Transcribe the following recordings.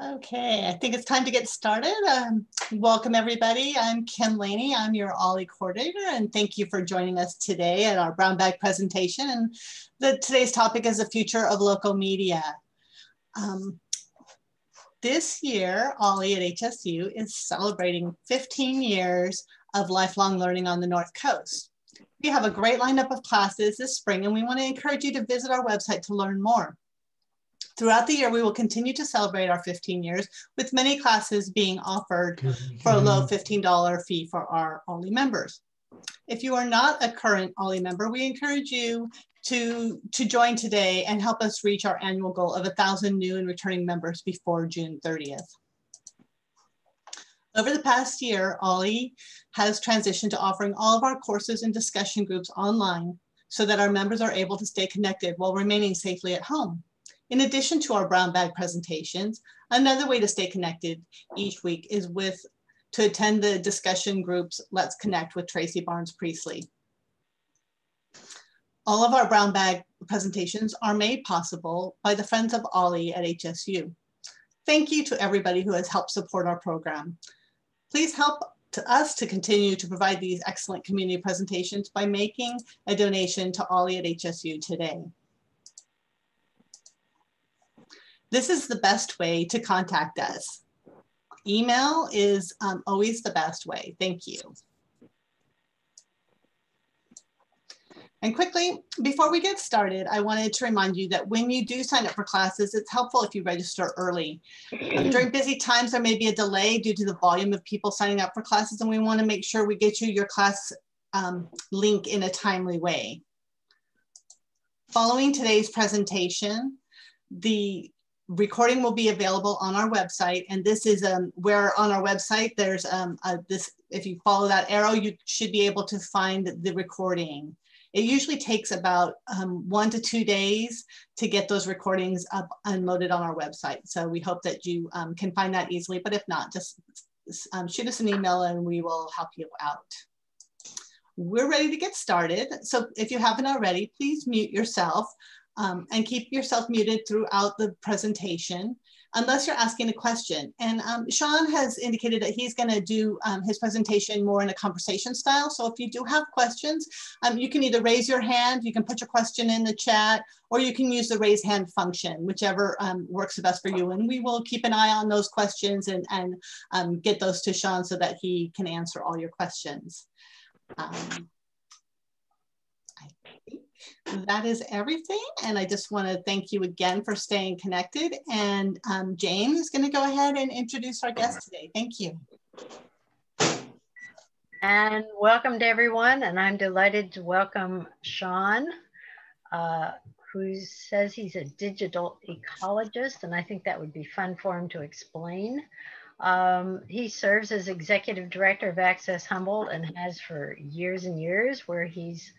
Okay, I think it's time to get started. Um, welcome everybody. I'm Kim Laney. I'm your OLLI coordinator and thank you for joining us today at our brown bag presentation. And the, today's topic is the future of local media. Um, this year, OLLI at HSU is celebrating 15 years of lifelong learning on the North Coast. We have a great lineup of classes this spring and we want to encourage you to visit our website to learn more. Throughout the year, we will continue to celebrate our 15 years with many classes being offered for a low mm-hmm. $15 fee for our OLLI members. If you are not a current OLLI member, we encourage you to, to join today and help us reach our annual goal of 1,000 new and returning members before June 30th. Over the past year, OLLI has transitioned to offering all of our courses and discussion groups online so that our members are able to stay connected while remaining safely at home. In addition to our brown bag presentations, another way to stay connected each week is with to attend the discussion groups Let's Connect with Tracy Barnes Priestley. All of our brown bag presentations are made possible by the Friends of OLLI at HSU. Thank you to everybody who has helped support our program. Please help to us to continue to provide these excellent community presentations by making a donation to OLLI at HSU today. This is the best way to contact us. Email is um, always the best way. Thank you. And quickly, before we get started, I wanted to remind you that when you do sign up for classes, it's helpful if you register early. Um, during busy times, there may be a delay due to the volume of people signing up for classes, and we want to make sure we get you your class um, link in a timely way. Following today's presentation, the recording will be available on our website. And this is um, where on our website, there's um, a, this, if you follow that arrow, you should be able to find the recording. It usually takes about um, one to two days to get those recordings up and loaded on our website. So we hope that you um, can find that easily, but if not, just um, shoot us an email and we will help you out. We're ready to get started. So if you haven't already, please mute yourself um, and keep yourself muted throughout the presentation unless you're asking a question. And um, Sean has indicated that he's gonna do um, his presentation more in a conversation style. So if you do have questions, um, you can either raise your hand, you can put your question in the chat, or you can use the raise hand function, whichever um, works the best for you. And we will keep an eye on those questions and, and um, get those to Sean so that he can answer all your questions. That is everything. And I just want to thank you again for staying connected. And um, Jane is going to go ahead and introduce our guest today. Thank you. And welcome to everyone. And I'm delighted to welcome Sean, uh, who says he's a digital ecologist. And I think that would be fun for him to explain. Um, he serves as executive director of Access Humboldt and has for years and years, where he's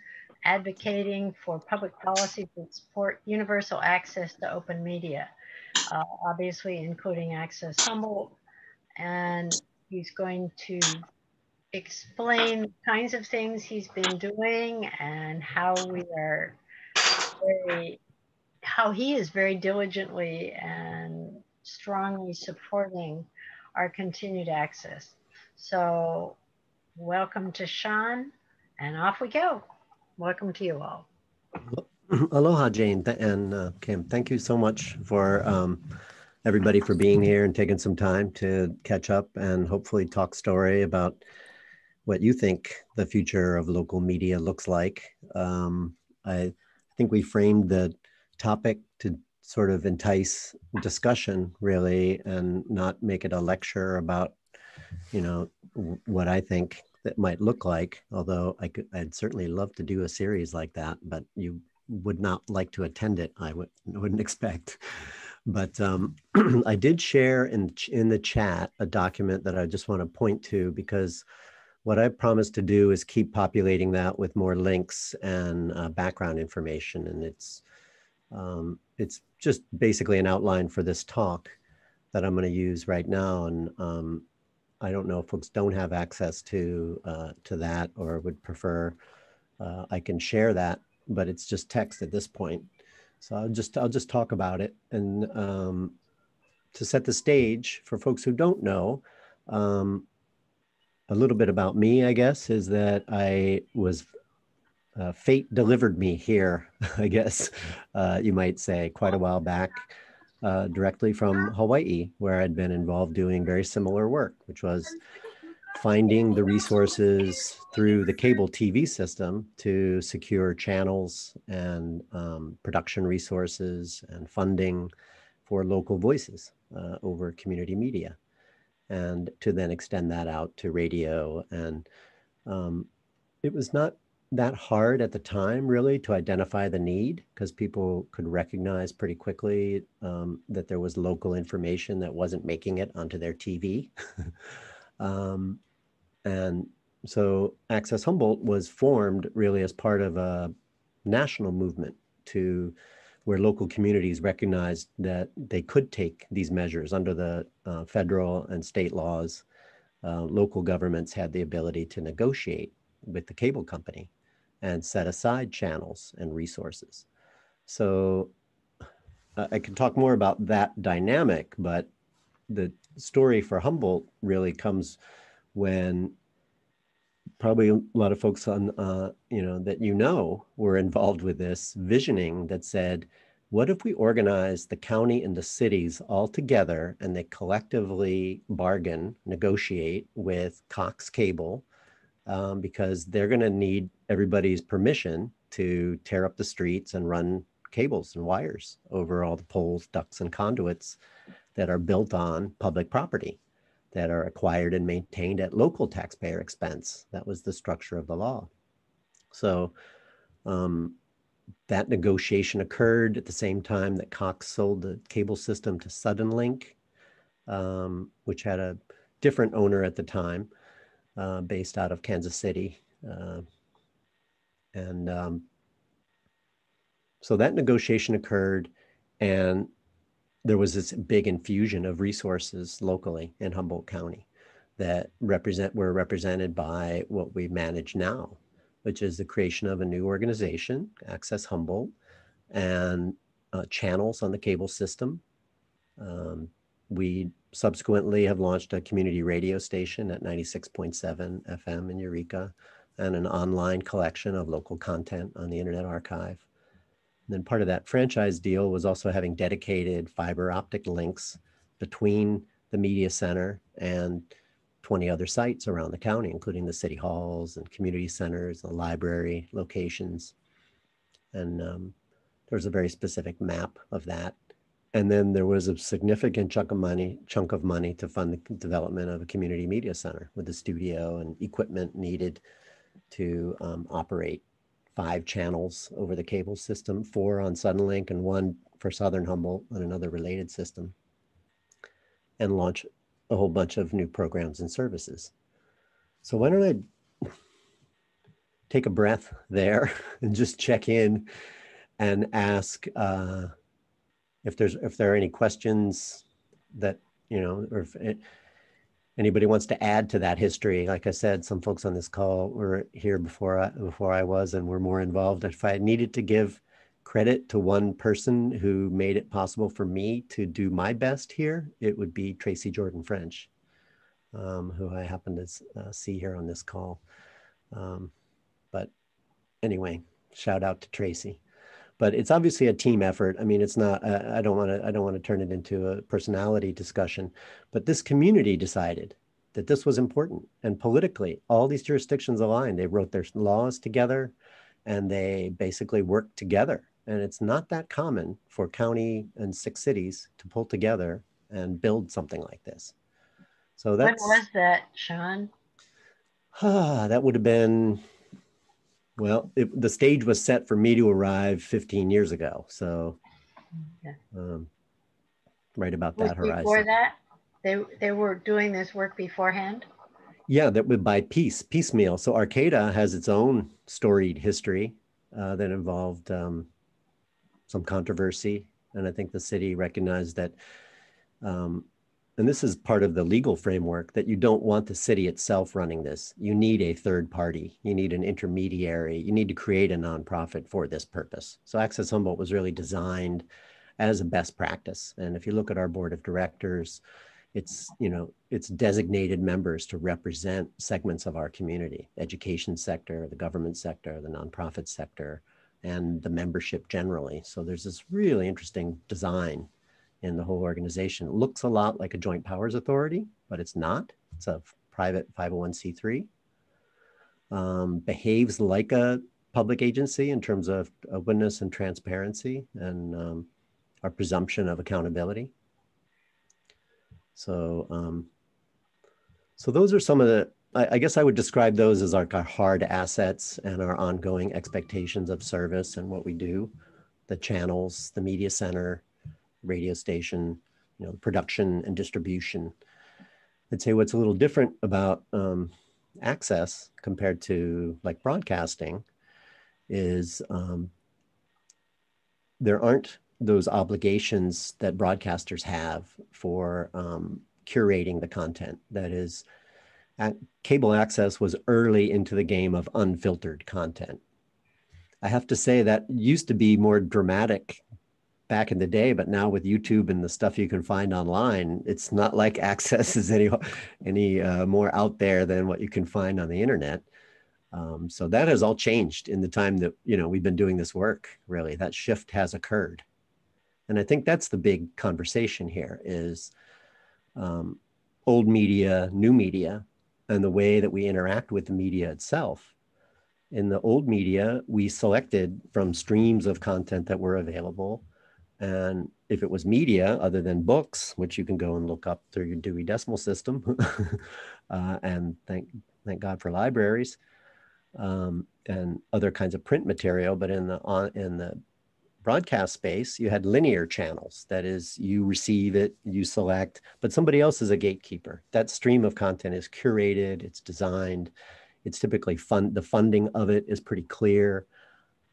advocating for public policy to support universal access to open media, uh, obviously including Access Humboldt. And he's going to explain kinds of things he's been doing and how we are very, how he is very diligently and strongly supporting our continued access. So welcome to Sean and off we go. Welcome to you all. Aloha, Jane and uh, Kim. Thank you so much for um, everybody for being here and taking some time to catch up and hopefully talk story about what you think the future of local media looks like. Um, I think we framed the topic to sort of entice discussion really and not make it a lecture about you know what i think that might look like. Although I could, I'd certainly love to do a series like that, but you would not like to attend it. I would wouldn't expect. But um, I did share in in the chat a document that I just want to point to because what I promised to do is keep populating that with more links and uh, background information, and it's um, it's just basically an outline for this talk that I'm going to use right now, and um, I don't know if folks don't have access to uh, to that or would prefer uh, I can share that, but it's just text at this point. So I'll just I'll just talk about it and um, to set the stage for folks who don't know, um, a little bit about me, I guess, is that I was uh, fate delivered me here, I guess uh, you might say, quite a while back, uh, directly from Hawaii, where I'd been involved doing very similar work, which was finding the resources through the cable TV system to secure channels and um, production resources and funding for local voices uh, over community media and to then extend that out to radio. And um, it was not that hard at the time, really, to identify the need because people could recognize pretty quickly um, that there was local information that wasn't making it onto their TV. um, and so Access Humboldt was formed really as part of a national movement to where local communities recognized that they could take these measures under the uh, federal and state laws. Uh, local governments had the ability to negotiate with the cable company and set aside channels and resources. So uh, I can talk more about that dynamic, but the story for Humboldt really comes when probably a lot of folks on uh, you know that you know were involved with this visioning that said what if we organize the county and the cities all together and they collectively bargain negotiate with cox cable um, because they're going to need everybody's permission to tear up the streets and run cables and wires over all the poles ducts and conduits that are built on public property that are acquired and maintained at local taxpayer expense. That was the structure of the law. So um, that negotiation occurred at the same time that Cox sold the cable system to Suddenlink, um, which had a different owner at the time, uh, based out of Kansas City. Uh, and um, so that negotiation occurred, and there was this big infusion of resources locally in Humboldt County that represent were represented by what we manage now, which is the creation of a new organization, Access Humboldt, and uh, channels on the cable system. Um, we subsequently have launched a community radio station at 96.7 FM in Eureka and an online collection of local content on the Internet Archive. And then part of that franchise deal was also having dedicated fiber optic links between the media center and 20 other sites around the county, including the city halls and community centers, the library locations. And um, there was a very specific map of that. And then there was a significant chunk of money, chunk of money to fund the development of a community media center with the studio and equipment needed to um, operate five channels over the cable system, four on Suddenlink and one for Southern Humboldt and another related system, and launch a whole bunch of new programs and services. So why don't I take a breath there and just check in and ask uh, if there's if there are any questions that you know or if it, anybody wants to add to that history? Like i said some folks on this call were here before I, before i was and were more involved. If i needed to give credit to one person who made it possible for me to do my best here it would be tracy jordan french um, who i happen to uh, see here on this call. Um, but anyway shout out to tracy but it's obviously a team effort. I mean, it's not. Uh, I don't want to. I don't want to turn it into a personality discussion. But this community decided that this was important, and politically, all these jurisdictions aligned. They wrote their laws together, and they basically worked together. And it's not that common for county and six cities to pull together and build something like this. So that's. When was that, Sean? Ah, that would have been well, it, the stage was set for me to arrive 15 years ago. So, um, right about that horizon. Before that, they, they were doing this work beforehand? Yeah, that would by piece, piecemeal. So Arcata has its own storied history uh, that involved um, some controversy. And I think the city recognized that um, and this is part of the legal framework that you don't want the city itself running this. You need a third party, you need an intermediary, you need to create a nonprofit for this purpose. So Access Humboldt was really designed as a best practice. And if you look at our board of directors, it's you know it's designated members to represent segments of our community education sector the government sector the nonprofit sector and the membership generally so there's this really interesting design in the whole organization. It looks a lot like a joint powers authority but it's not. It's a private 501c3 um, behaves like a public agency in terms of openness and transparency and um, our presumption of accountability. So, um, so those are some of the, I, I guess I would describe those as like our hard assets and our ongoing expectations of service and what we do, the channels, the media center, radio station, you know, production and distribution. I'd say what's a little different about um, access compared to like broadcasting is um, there aren't those obligations that broadcasters have for um, curating the content. That is, cable access was early into the game of unfiltered content. I have to say that used to be more dramatic back in the day, but now with YouTube and the stuff you can find online, it's not like access is any any uh, more out there than what you can find on the internet. Um, so that has all changed in the time that you know we've been doing this work. Really, that shift has occurred. And I think that's the big conversation here is um, old media, new media, and the way that we interact with the media itself. In the old media, we selected from streams of content that were available. And if it was media other than books, which you can go and look up through your Dewey Decimal System, uh, and thank, thank God for libraries, um, and other kinds of print material, but in the, on, in the broadcast space, you had linear channels. That is, you receive it, you select, but somebody else is a gatekeeper. That stream of content is curated, it's designed, it's typically fund. The funding of it is pretty clear.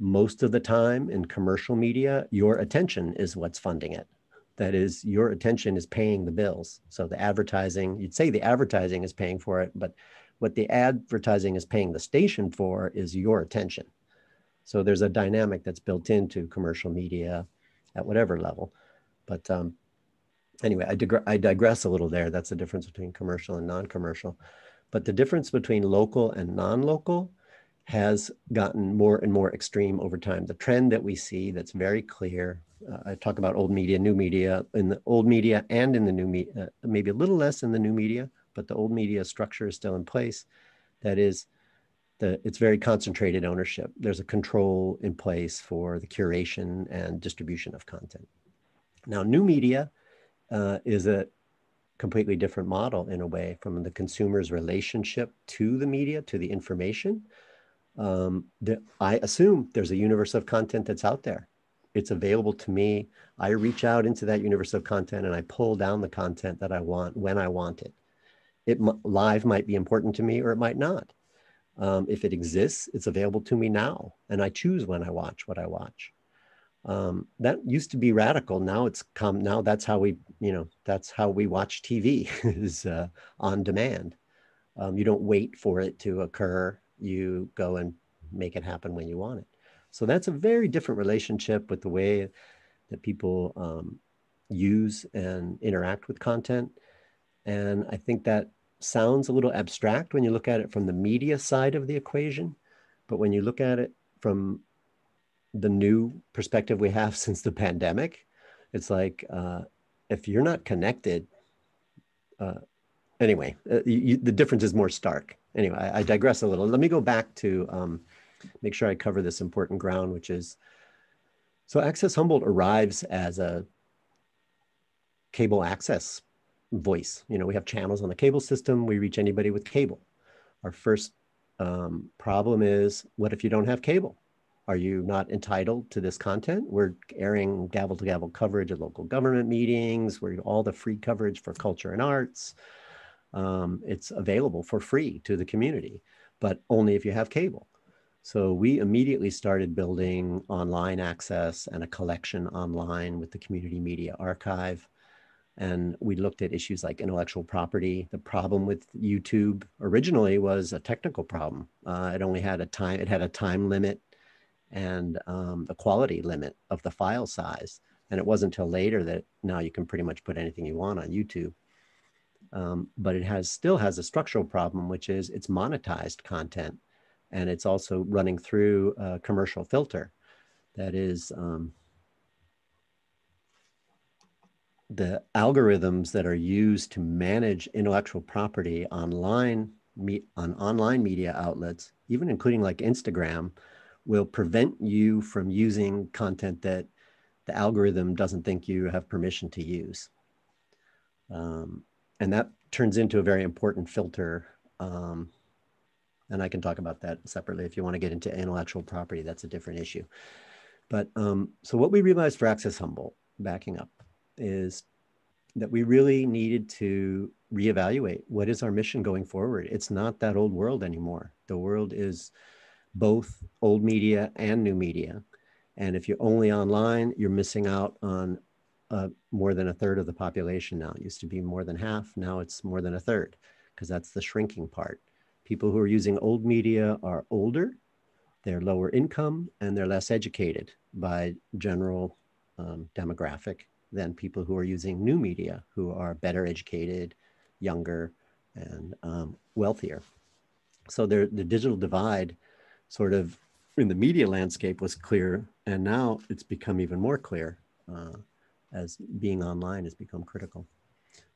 Most of the time in commercial media, your attention is what's funding it. That is, your attention is paying the bills. So the advertising, you'd say the advertising is paying for it, but what the advertising is paying the station for is your attention so there's a dynamic that's built into commercial media at whatever level. But um, anyway, I, I digress a little there. That's the difference between commercial and non-commercial. But the difference between local and non-local has gotten more and more extreme over time. The trend that we see that's very clear, uh, I talk about old media, new media, in the old media and in the new media, uh, maybe a little less in the new media, but the old media structure is still in place. That is, the, it's very concentrated ownership. There's a control in place for the curation and distribution of content. Now, new media uh, is a completely different model in a way from the consumer's relationship to the media, to the information. Um, the, I assume there's a universe of content that's out there. It's available to me. I reach out into that universe of content and I pull down the content that I want when I want it. It live might be important to me or it might not um, if it exists, it's available to me now, and I choose when I watch what I watch. Um, that used to be radical. Now it's come. Now that's how we, you know, that's how we watch TV is uh, on demand. Um, you don't wait for it to occur. You go and make it happen when you want it. So that's a very different relationship with the way that people um, use and interact with content. And I think that sounds a little abstract when you look at it from the media side of the equation, but when you look at it from the new perspective we have since the pandemic, it's like uh, if you're not connected, uh, anyway, uh, you, the difference is more stark. Anyway, I, digress a little. Let me go back to um, make sure I cover this important ground, which is so Access Humboldt arrives as a cable access voice. You know, we have channels on the cable system. We reach anybody with cable. Our first um, problem is, what if you don't have cable? Are you not entitled to this content? We're airing gavel to gavel coverage at local government meetings. We're all the free coverage for culture and arts. Um, it's available for free to the community, but only if you have cable. So we immediately started building online access and a collection online with the Community Media Archive and we looked at issues like intellectual property. The problem with YouTube originally was a technical problem. Uh, it only had a time, it had a time limit and um, a quality limit of the file size. And it wasn't until later that now you can pretty much put anything you want on YouTube. Um, but it has still has a structural problem, which is it's monetized content, and it's also running through a commercial filter. That is, um, the algorithms that are used to manage intellectual property online me, on online media outlets, even including like Instagram, will prevent you from using content that the algorithm doesn't think you have permission to use. Um, and that turns into a very important filter. Um, and I can talk about that separately if you want to get into intellectual property. That's a different issue. But um, so what we realized for Access Humboldt, backing up, is that we really needed to reevaluate what is our mission going forward. It's not that old world anymore. The world is both old media and new media. And if you're only online, you're missing out on uh, more than a third of the population now. It used to be more than half. Now it's more than a third because that's the shrinking part. People who are using old media are older, they're lower income, and they're less educated by general um, demographic than people who are using new media, who are better educated, younger, and um, wealthier. So the digital divide sort of in the media landscape was clear, and now it's become even more clear. Uh, as being online has become critical.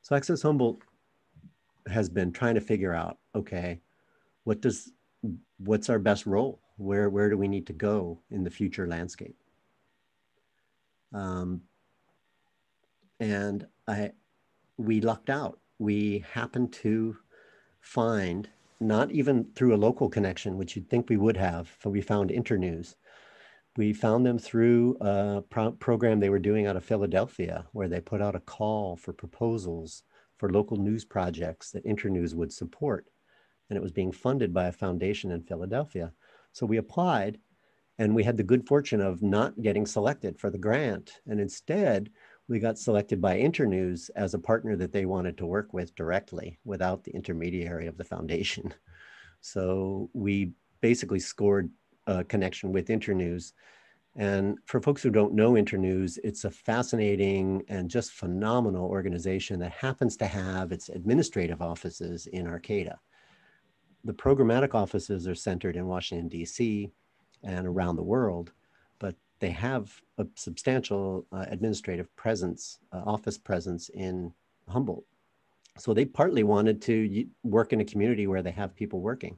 So Access Humboldt has been trying to figure out, okay, what does, what's our best role? Where, where do we need to go in the future landscape? Um, and I, we lucked out. We happened to find, not even through a local connection, which you'd think we would have, but we found Internews we found them through a pro program they were doing out of Philadelphia, where they put out a call for proposals for local news projects that Internews would support. And it was being funded by a foundation in Philadelphia. So we applied and we had the good fortune of not getting selected for the grant. And instead, we got selected by Internews as a partner that they wanted to work with directly without the intermediary of the foundation. So we basically scored uh, connection with Internews. And for folks who don't know Internews, it's a fascinating and just phenomenal organization that happens to have its administrative offices in Arcata. The programmatic offices are centered in Washington, D.C. and around the world, but they have a substantial uh, administrative presence, uh, office presence in Humboldt. So they partly wanted to work in a community where they have people working.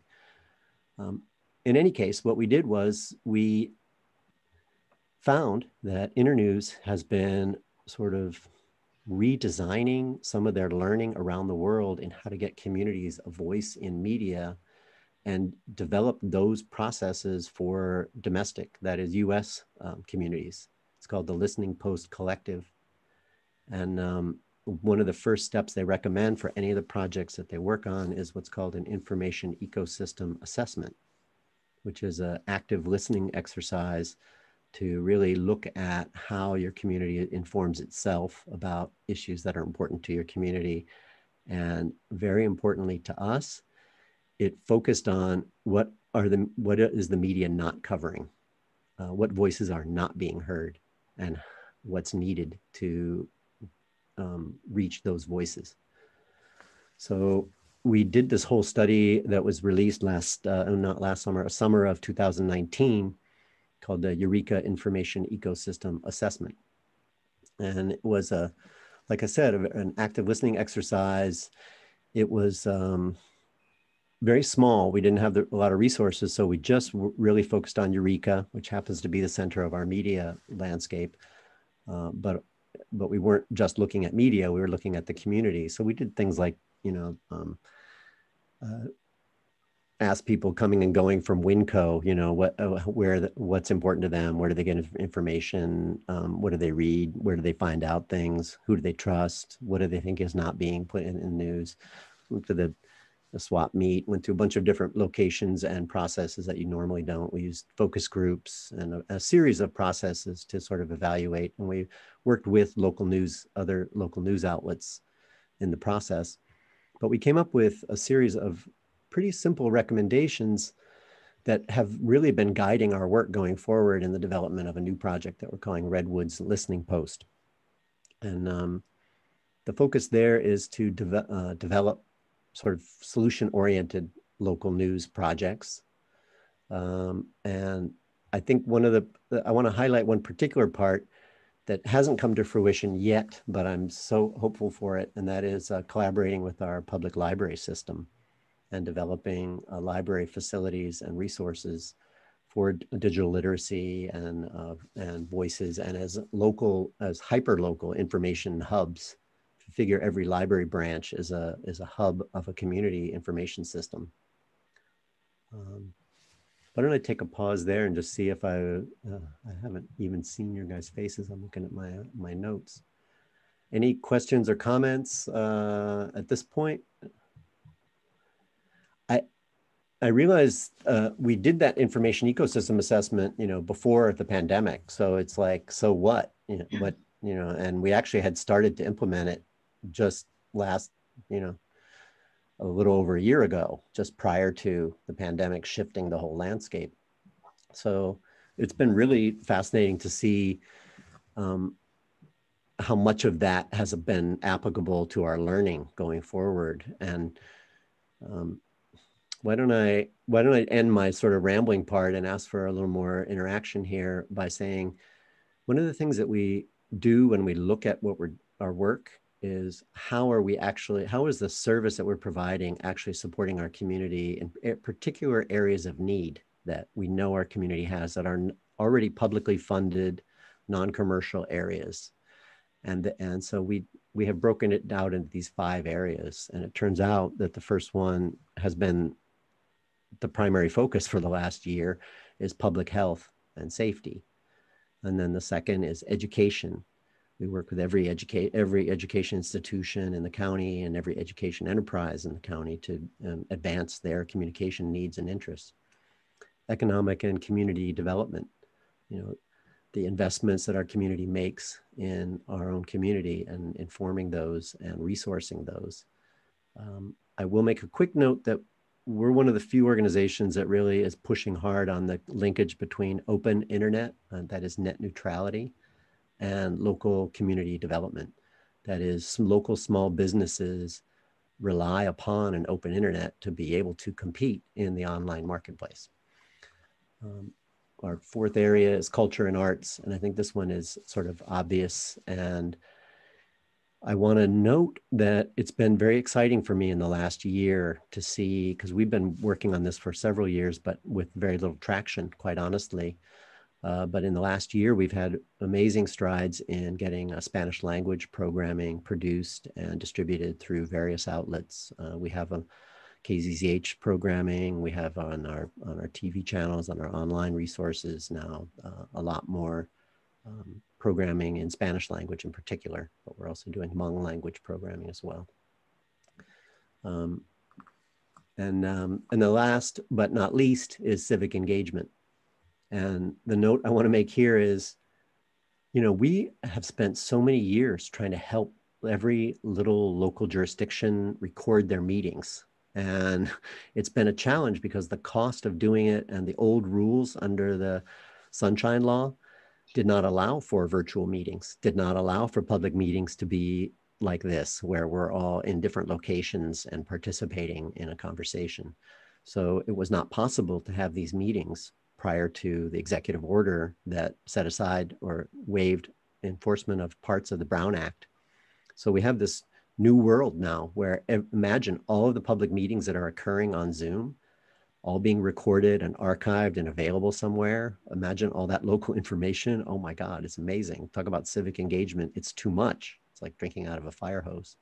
Um, in any case, what we did was we found that Internews has been sort of redesigning some of their learning around the world in how to get communities a voice in media and develop those processes for domestic, that is US um, communities. It's called the Listening Post Collective. And um, one of the first steps they recommend for any of the projects that they work on is what's called an information ecosystem assessment which is an active listening exercise to really look at how your community informs itself about issues that are important to your community. And very importantly to us, it focused on what are the what is the media not covering, uh, what voices are not being heard, and what's needed to um, reach those voices. So we did this whole study that was released last, uh, not last summer, a summer of 2019 called the Eureka Information Ecosystem Assessment. And it was a, like I said, an active listening exercise. It was um, very small. We didn't have the, a lot of resources, so we just really focused on Eureka, which happens to be the center of our media landscape. Uh, but but we weren't just looking at media; we were looking at the community. So we did things like you know um, uh, ask people coming and going from Winco, you know, what, uh, where, the, what's important to them, where do they get information, um, what do they read, where do they find out things, who do they trust, what do they think is not being put in, in news. Went to the, the swap meet, went to a bunch of different locations and processes that you normally don't. We used focus groups and a, a series of processes to sort of evaluate, and we worked with local news, other local news outlets in the process. But we came up with a series of pretty simple recommendations that have really been guiding our work going forward in the development of a new project that we're calling Redwoods Listening Post. And um, the focus there is to de uh, develop sort of solution oriented local news projects. Um, and I think one of the, I want to highlight one particular part that hasn't come to fruition yet, but I'm so hopeful for it, and that is uh, collaborating with our public library system and developing uh, library facilities and resources for digital literacy and, uh, and voices and as local, as hyper-local information hubs. Figure every library branch is a, is a hub of a community information system. Um, why don't I take a pause there and just see if I, uh, I haven't even seen your guys' faces. I'm looking at my, my notes. Any questions or comments uh, at this point? I, I realized uh, we did that information ecosystem assessment, you know, before the pandemic. So it's like, so what, you know, what, you know, and we actually had started to implement it just last, you know, a little over a year ago, just prior to the pandemic shifting the whole landscape. So it's been really fascinating to see um, how much of that has been applicable to our learning going forward. And um, why don't I why don't I end my sort of rambling part and ask for a little more interaction here by saying one of the things that we do when we look at what we're our work is how are we actually, how is the service that we're providing actually supporting our community in eh, particular areas of need that we know our community has that are already publicly funded, non-commercial areas. And, and so we, we have broken it down into these five areas. And it turns out that the first one has been the primary focus for the last year is public health and safety. And then the second is education we work with every educate every education institution in the county and every education enterprise in the county to um, advance their communication needs and interests. Economic and community development, you know, the investments that our community makes in our own community and informing those and resourcing those. Um, I will make a quick note that we're one of the few organizations that really is pushing hard on the linkage between open internet, uh, that is net neutrality, and local community development. That is, local small businesses rely upon an open internet to be able to compete in the online marketplace. Um, our fourth area is culture and arts, and I think this one is sort of obvious. And I want to note that it's been very exciting for me in the last year to see, because we've been working on this for several years, but with very little traction, quite honestly. Uh, but in the last year, we've had amazing strides in getting Spanish language programming produced and distributed through various outlets. Uh, we have a KZZH programming. We have on our on our TV channels, on our online resources now, uh, a lot more um, programming in Spanish language in particular, but we're also doing Hmong language programming as well. Um, and, um, and the last but not least is civic engagement. And the note I want to make here is, you know, we have spent so many years trying to help every little local jurisdiction record their meetings. And it's been a challenge because the cost of doing it and the old rules under the Sunshine Law did not allow for virtual meetings, did not allow for public meetings to be like this, where we're all in different locations and participating in a conversation. So it was not possible to have these meetings prior to the executive order that set aside or waived enforcement of parts of the Brown Act. So we have this new world now where imagine all of the public meetings that are occurring on Zoom, all being recorded and archived and available somewhere. Imagine all that local information. Oh my God, it's amazing. Talk about civic engagement. It's too much. It's like drinking out of a fire hose.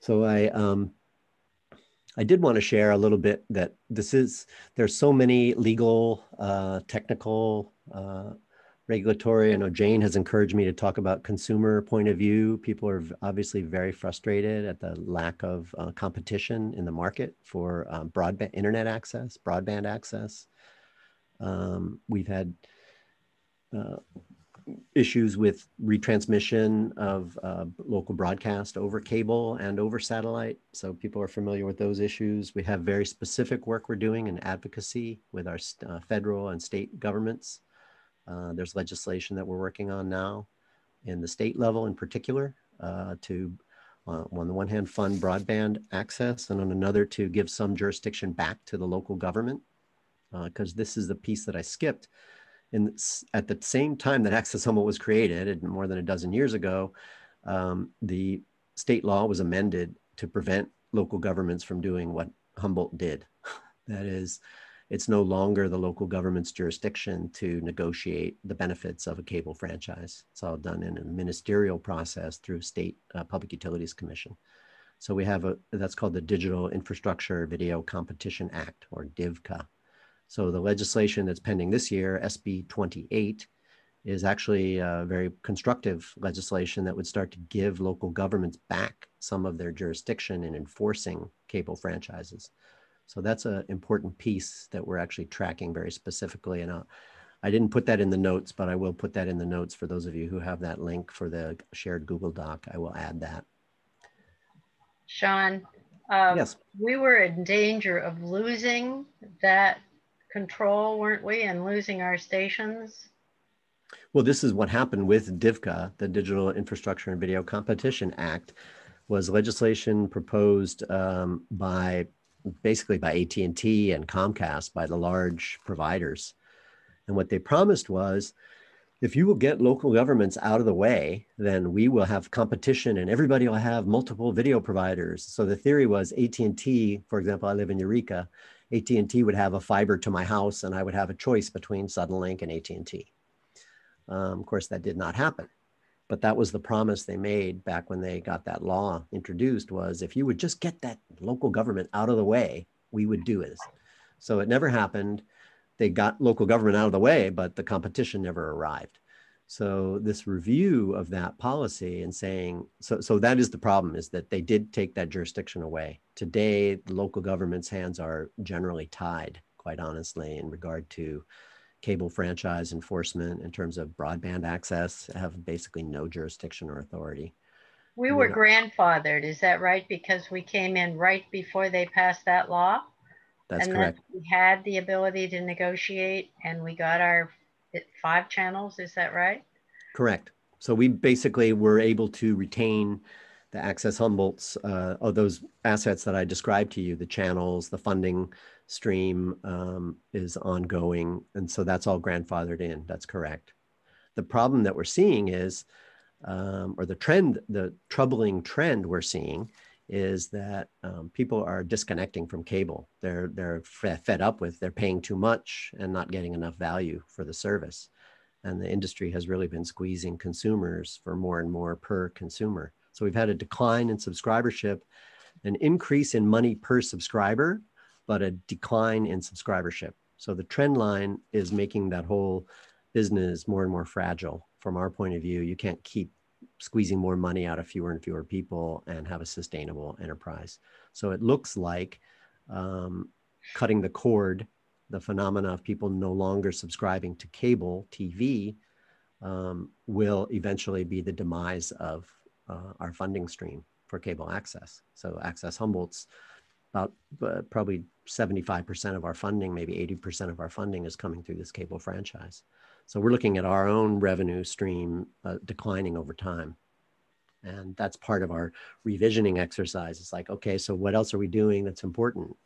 So I um, I did want to share a little bit that this is, there's so many legal, uh, technical, uh, regulatory. I know Jane has encouraged me to talk about consumer point of view. People are obviously very frustrated at the lack of uh, competition in the market for um, broadband internet access, broadband access. Um, we've had uh, issues with retransmission of uh, local broadcast over cable and over satellite. So people are familiar with those issues. We have very specific work we're doing in advocacy with our uh, federal and state governments. Uh, there's legislation that we're working on now in the state level in particular uh, to, uh, on the one hand, fund broadband access and on another to give some jurisdiction back to the local government. Because uh, this is the piece that I skipped in, at the same time that Access Humboldt was created, more than a dozen years ago, um, the state law was amended to prevent local governments from doing what Humboldt did. that is, it's no longer the local government's jurisdiction to negotiate the benefits of a cable franchise. It's all done in a ministerial process through State uh, Public Utilities Commission. So we have a that's called the Digital Infrastructure Video Competition Act, or DIVCA. So the legislation that's pending this year, SB 28, is actually a very constructive legislation that would start to give local governments back some of their jurisdiction in enforcing cable franchises. So that's an important piece that we're actually tracking very specifically. And I'll, I didn't put that in the notes, but I will put that in the notes for those of you who have that link for the shared Google Doc. I will add that. Sean, um, yes. we were in danger of losing that control, weren't we, and losing our stations? Well, this is what happened with DIVCA, the Digital Infrastructure and Video Competition Act, was legislation proposed um, by basically by AT&T and Comcast, by the large providers. And what they promised was, if you will get local governments out of the way, then we will have competition and everybody will have multiple video providers. So the theory was AT&T, for example, I live in Eureka, AT&T would have a fiber to my house and I would have a choice between Suddenlink and AT&T. Um, of course, that did not happen. But that was the promise they made back when they got that law introduced was if you would just get that local government out of the way, we would do it. So it never happened. They got local government out of the way, but the competition never arrived. So this review of that policy and saying, so, so that is the problem is that they did take that jurisdiction away. Today, the local government's hands are generally tied, quite honestly, in regard to cable franchise enforcement in terms of broadband access, have basically no jurisdiction or authority. We were grandfathered, is that right? Because we came in right before they passed that law? That's and correct. We had the ability to negotiate and we got our five channels, is that right? Correct. So we basically were able to retain the Access Humboldt's, uh, of those assets that I described to you, the channels, the funding stream um, is ongoing. And so that's all grandfathered in. That's correct. The problem that we're seeing is, um, or the trend, the troubling trend we're seeing is that um, people are disconnecting from cable. They're they're fed up with they're paying too much and not getting enough value for the service, and the industry has really been squeezing consumers for more and more per consumer. So we've had a decline in subscribership, an increase in money per subscriber, but a decline in subscribership. So the trend line is making that whole business more and more fragile. From our point of view, you can't keep squeezing more money out of fewer and fewer people and have a sustainable enterprise. So it looks like um, cutting the cord, the phenomena of people no longer subscribing to cable TV, um, will eventually be the demise of uh, our funding stream for cable access. So Access Humboldt's about uh, probably 75% of our funding, maybe 80% of our funding is coming through this cable franchise. So we're looking at our own revenue stream uh, declining over time. And that's part of our revisioning exercise. It's like, okay, so what else are we doing that's important?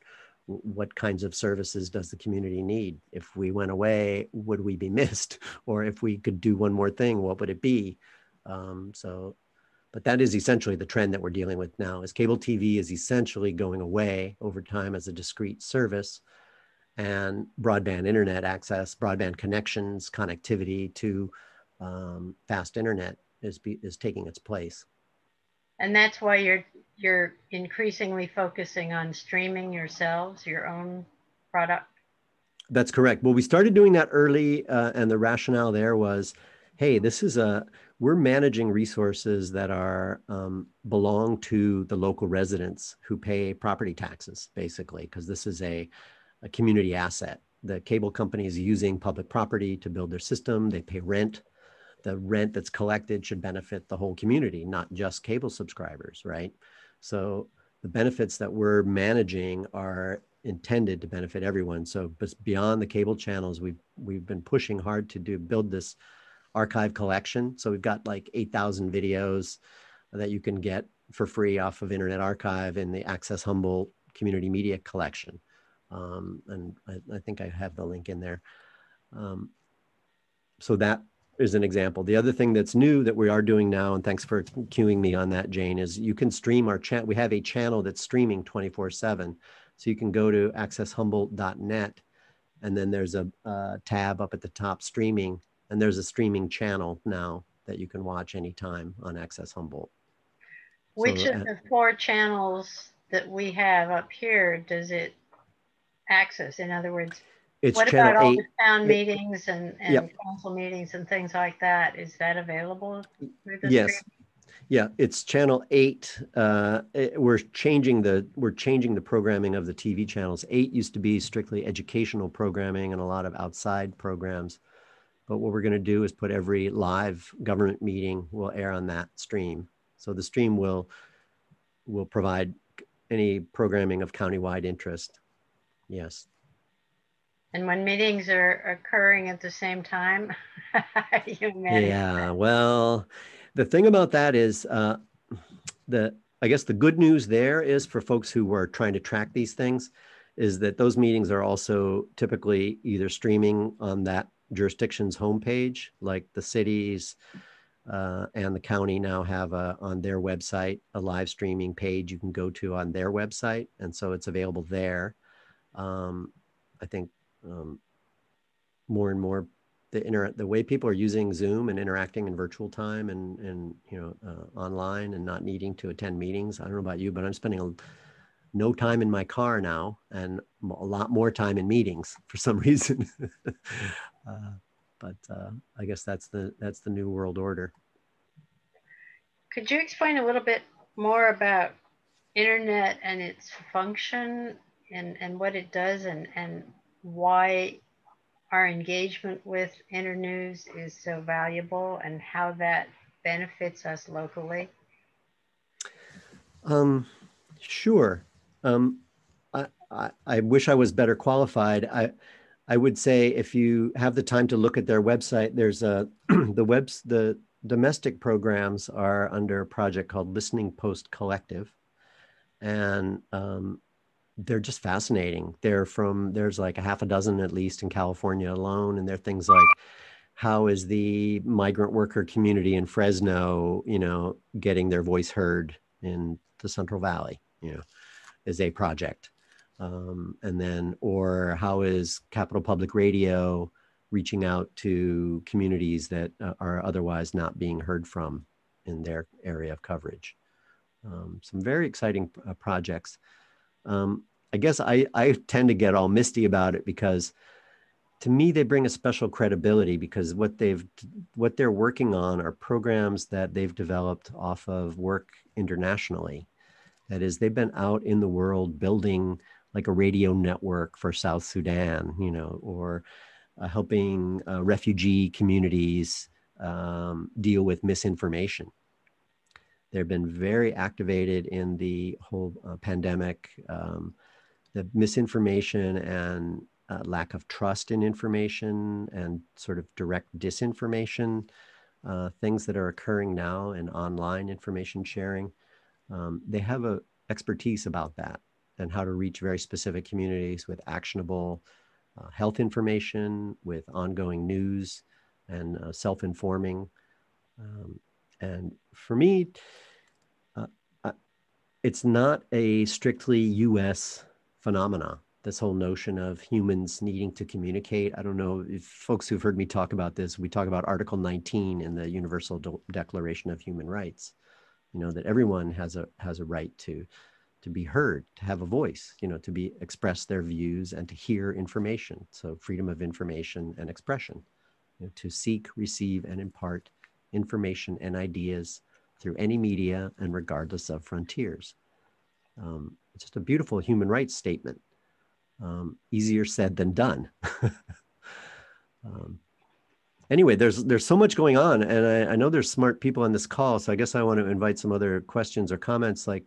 What kinds of services does the community need? If we went away, would we be missed? Or if we could do one more thing, what would it be? Um, so, but that is essentially the trend that we're dealing with now is cable TV is essentially going away over time as a discrete service and broadband internet access, broadband connections, connectivity to um, fast internet is, be, is taking its place. And that's why you're, you're increasingly focusing on streaming yourselves, your own product? That's correct. Well, we started doing that early, uh, and the rationale there was, hey, this is a we're managing resources that are um, belong to the local residents who pay property taxes, basically, because this is a a community asset. The cable company is using public property to build their system. They pay rent. the rent that's collected should benefit the whole community, not just cable subscribers, right? So the benefits that we're managing are intended to benefit everyone. So, beyond the cable channels, we've we've been pushing hard to do build this archive collection. So we've got like 8,000 videos that you can get for free off of Internet Archive in the Access Humboldt Community Media Collection. Um, and I, I, think I have the link in there. Um, so that is an example. The other thing that's new that we are doing now, and thanks for cueing me on that, Jane, is you can stream our chat. We have a channel that's streaming 24 seven. So you can go to accesshumboldt.net and then there's a, a tab up at the top streaming and there's a streaming channel now that you can watch anytime on Access Humboldt. Which so, of the four channels that we have up here does it access? In other words, it's what about all eight. the town meetings and, and yep. council meetings and things like that? Is that available? yes. Stream? Yeah, it's channel eight. Uh, it, we're changing the we're changing the programming of the TV channels. Eight used to be strictly educational programming and a lot of outside programs. But what we're going to do is put every live government meeting will air on that stream. So the stream will will provide any programming of countywide interest. Yes. And when meetings are occurring at the same time, yeah. Well, the thing about that is uh, the I guess the good news there is for folks who are trying to track these things is that those meetings are also typically either streaming on that jurisdiction's homepage, like the cities uh, and the county now have a, on their website a live streaming page you can go to on their website, and so it's available there. Um, I think um, more and more the the way people are using Zoom and interacting in virtual time and and you know uh, online and not needing to attend meetings. I don't know about you, but I'm spending a no time in my car now and a lot more time in meetings for some reason. uh, but uh, I guess that's the that's the new world order. Could you explain a little bit more about Internews and its function and, and what it does and, and why our engagement with Internews is so valuable and how that benefits us locally? Um, sure. Um, I, I, I, wish I was better qualified. I, I would say if you have the time to look at their website, there's a the webs the domestic programs are under a project called Listening Post Collective, and um, they're just fascinating. They're from there's like a half a dozen at least in California alone, and they're things like how is the migrant worker community in Fresno, you know, getting their voice heard in the Central Valley, you know is a project. Um, and then, or how is Capital Public Radio reaching out to communities that uh, are otherwise not being heard from in their area of coverage? Um, some very exciting uh, projects. Um, I guess I, I tend to get all misty about it because to me they bring a special credibility because what they've what they're working on are programs that they've developed off of work internationally that is, they've been out in the world building like a radio network for South Sudan, you know, or uh, helping uh, refugee communities um, deal with misinformation. They've been very activated in the whole uh, pandemic, um, the misinformation and uh, lack of trust in information and sort of direct disinformation, uh, things that are occurring now in online information sharing um, they have a expertise about that and how to reach very specific communities with actionable uh, health information, with ongoing news and uh, self-informing. Um, and for me, uh, it's not a strictly U.S. phenomena. This whole notion of humans needing to communicate. I don't know if folks who've heard me talk about this. We talk about Article 19 in the Universal De Declaration of Human Rights you know that everyone has a has a right to to be heard to have a voice you know to be express their views and to hear information so freedom of information and expression you know, to seek receive and impart information and ideas through any media and regardless of frontiers um, just a beautiful human rights statement um, easier said than done um, anyway, there's there's so much going on, and I, I know there's smart people on this call, so I guess I want to invite some other questions or comments like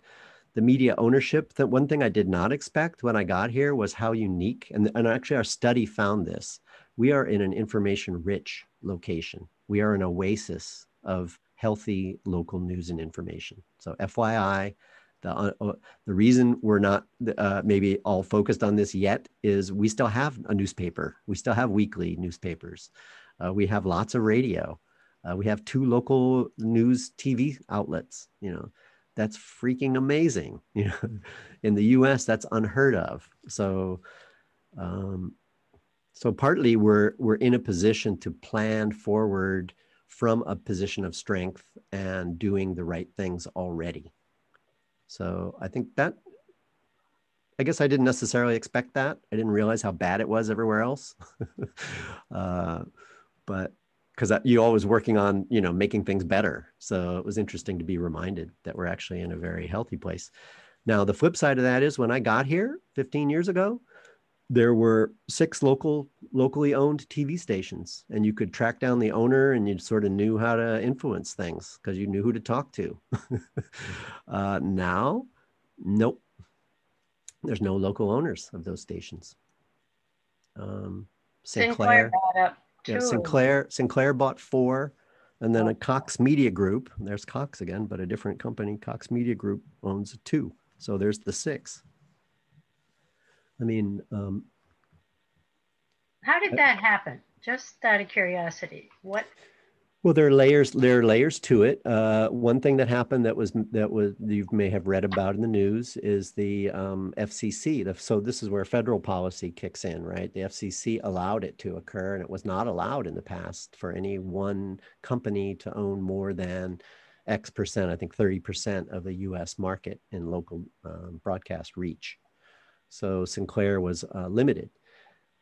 the media ownership. That one thing I did not expect when I got here was how unique, and, and actually our study found this. We are in an information rich location. We are an oasis of healthy local news and information. So FYI, the, uh, uh, the reason we're not uh, maybe all focused on this yet is we still have a newspaper. We still have weekly newspapers. Uh, we have lots of radio. Uh, we have two local news TV outlets. You know, that's freaking amazing. You know, in the U.S., that's unheard of. So, um, so partly we're we're in a position to plan forward from a position of strength and doing the right things already. So I think that I guess I didn't necessarily expect that. I didn't realize how bad it was everywhere else. uh, but because you always working on you know making things better so it was interesting to be reminded that we're actually in a very healthy place now the flip side of that is when i got here 15 years ago there were six local locally owned tv stations and you could track down the owner and you sort of knew how to influence things because you knew who to talk to uh, now nope there's no local owners of those stations um, sinclair, sinclair yeah, Sinclair Sinclair bought four, and then a Cox Media Group. There's Cox again, but a different company. Cox Media Group owns two. So there's the six. I mean, um, how did that happen? Just out of curiosity, what well, there are layers. There are layers to it. Uh, one thing that happened that was that was you may have read about in the news is the um, FCC. The, so this is where federal policy kicks in, right? The FCC allowed it to occur, and it was not allowed in the past for any one company to own more than X percent. I think thirty percent of the U.S. market in local um, broadcast reach. So Sinclair was uh, limited.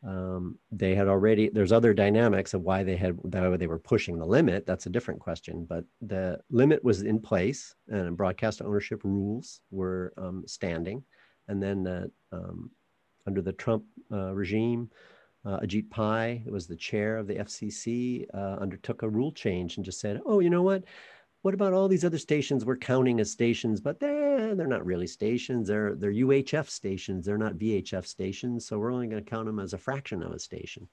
Um, they had already there's other dynamics of why they had why they were pushing the limit. That's a different question but the limit was in place and broadcast ownership rules were um, standing. And then uh, um, under the trump uh, regime uh, Ajit Pai, who was the chair of the FCC, uh, undertook a rule change and just said, "Oh, you know what? What about all these other stations we're counting as stations, but they're, they're not really stations. They're, they're UHF stations. They're not VHF stations. So we're only going to count them as a fraction of a station.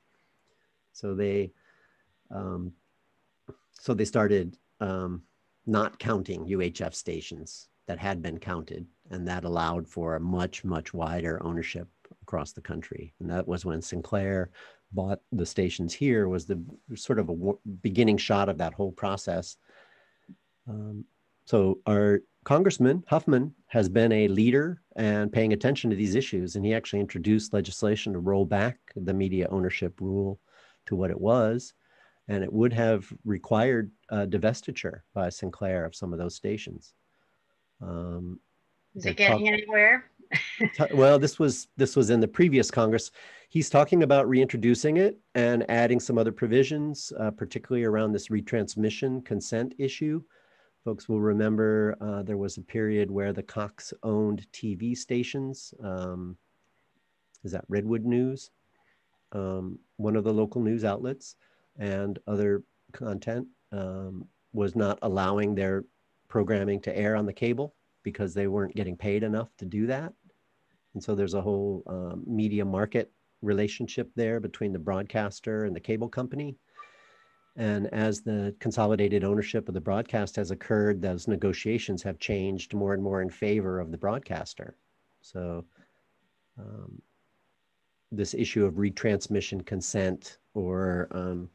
So they, um, so they started um, not counting UHF stations that had been counted. And that allowed for a much, much wider ownership across the country. And that was when Sinclair bought the stations here was the sort of a beginning shot of that whole process um, so our Congressman Huffman has been a leader and paying attention to these issues, and he actually introduced legislation to roll back the media ownership rule to what it was, and it would have required uh, divestiture by Sinclair of some of those stations. Um, Is it getting talk- anywhere? well, this was this was in the previous Congress. He's talking about reintroducing it and adding some other provisions, uh, particularly around this retransmission consent issue. Folks will remember uh, there was a period where the Cox owned TV stations. Um, is that Redwood News? Um, one of the local news outlets and other content um, was not allowing their programming to air on the cable because they weren't getting paid enough to do that. And so there's a whole um, media market relationship there between the broadcaster and the cable company. And as the consolidated ownership of the broadcast has occurred, those negotiations have changed more and more in favor of the broadcaster. So, um, this issue of retransmission consent or um,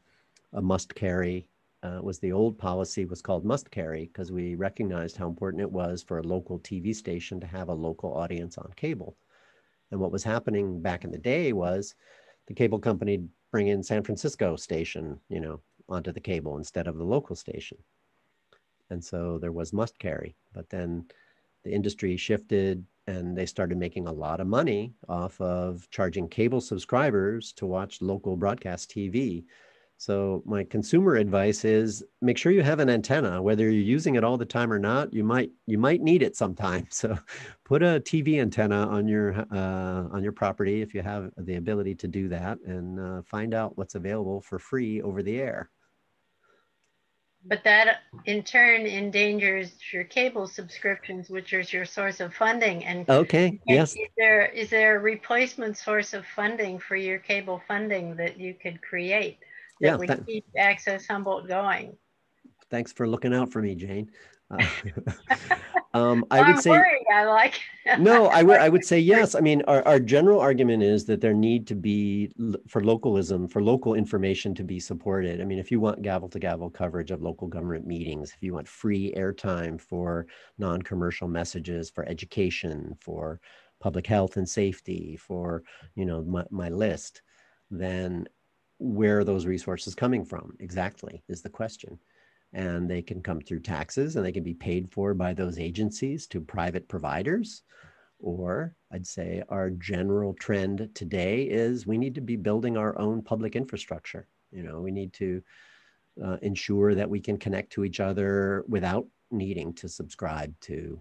a must carry uh, was the old policy was called must carry because we recognized how important it was for a local TV station to have a local audience on cable. And what was happening back in the day was the cable company bring in San Francisco station, you know, onto the cable instead of the local station. And so there was must carry, but then the industry shifted and they started making a lot of money off of charging cable subscribers to watch local broadcast TV. So my consumer advice is make sure you have an antenna whether you're using it all the time or not you might you might need it sometime so put a TV antenna on your uh, on your property if you have the ability to do that and uh, find out what's available for free over the air but that in turn endangers your cable subscriptions, which is your source of funding. And okay, yes. Is there is there a replacement source of funding for your cable funding that you could create that Yeah, would that- keep Access Humboldt going? Thanks for looking out for me, Jane. Uh, um, I would I'm say worried. I like. no. I would I would say yes. I mean, our, our general argument is that there need to be for localism, for local information to be supported. I mean, if you want gavel to gavel coverage of local government meetings, if you want free airtime for non-commercial messages, for education, for public health and safety, for you know my, my list, then where are those resources coming from exactly is the question and they can come through taxes and they can be paid for by those agencies to private providers. Or i'd say our general trend today is we need to be building our own public infrastructure. You know we need to uh, ensure that we can connect to each other without needing to subscribe to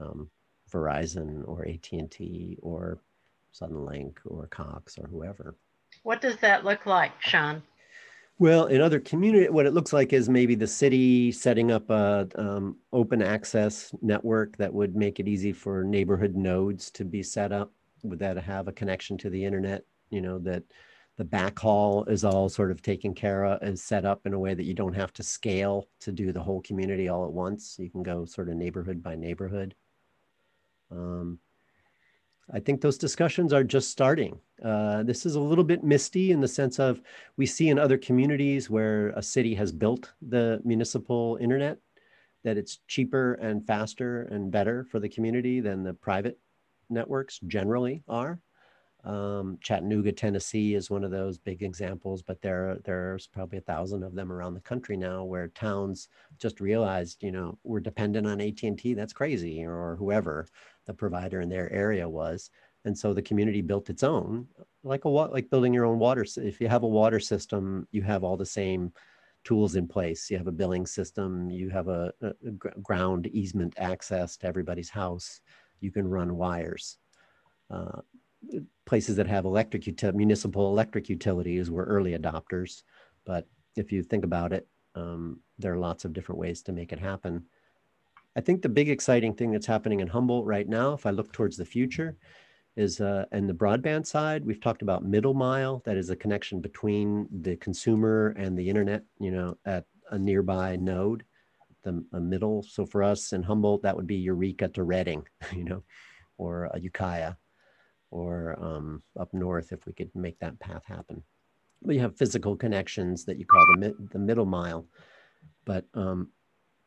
um, verizon or at&t or suddenlink or cox or whoever. What does that look like, Sean? Well, in other community, what it looks like is maybe the city setting up a um, open access network that would make it easy for neighborhood nodes to be set up. Would that have a connection to the internet? You know that the backhaul is all sort of taken care of, is set up in a way that you don't have to scale to do the whole community all at once. You can go sort of neighborhood by neighborhood. Um, I think those discussions are just starting. Uh, this is a little bit misty in the sense of we see in other communities where a city has built the municipal internet that it's cheaper and faster and better for the community than the private networks generally are. Um, Chattanooga, Tennessee is one of those big examples, but there there's probably a thousand of them around the country now where towns just realized, you know, we're dependent on AT&T. That's crazy, or whoever the provider in their area was, and so the community built its own, like a like building your own water. If you have a water system, you have all the same tools in place. You have a billing system. You have a, a- a ground easement access to everybody's house. You can run wires. Uh, places that have electric util- municipal electric utilities were early adopters, but if you think about it, um, there are lots of different ways to make it happen. I think the big exciting thing that's happening in Humboldt right now, if I look towards the future, is uh, in the broadband side, we've talked about middle mile. That is a connection between the consumer and the internet, you know, at a nearby node, the a middle. So for us in Humboldt, that would be Eureka to Redding, you know, or uh, Ukiah, or um, up north if we could make that path happen. But you have physical connections that you call the, mid, the middle mile. But um,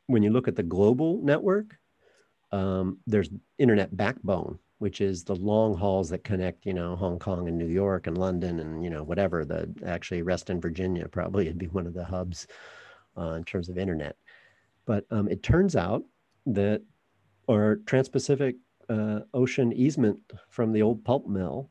when you look at the global network, um, there's internet backbone, which is the long hauls that connect, you know, Hong Kong and New York and London and, you know, whatever. The actually Reston, Virginia probably would be one of the hubs uh, in terms of internet. But um, it turns out that our Trans-Pacific uh, ocean easement from the old pulp mill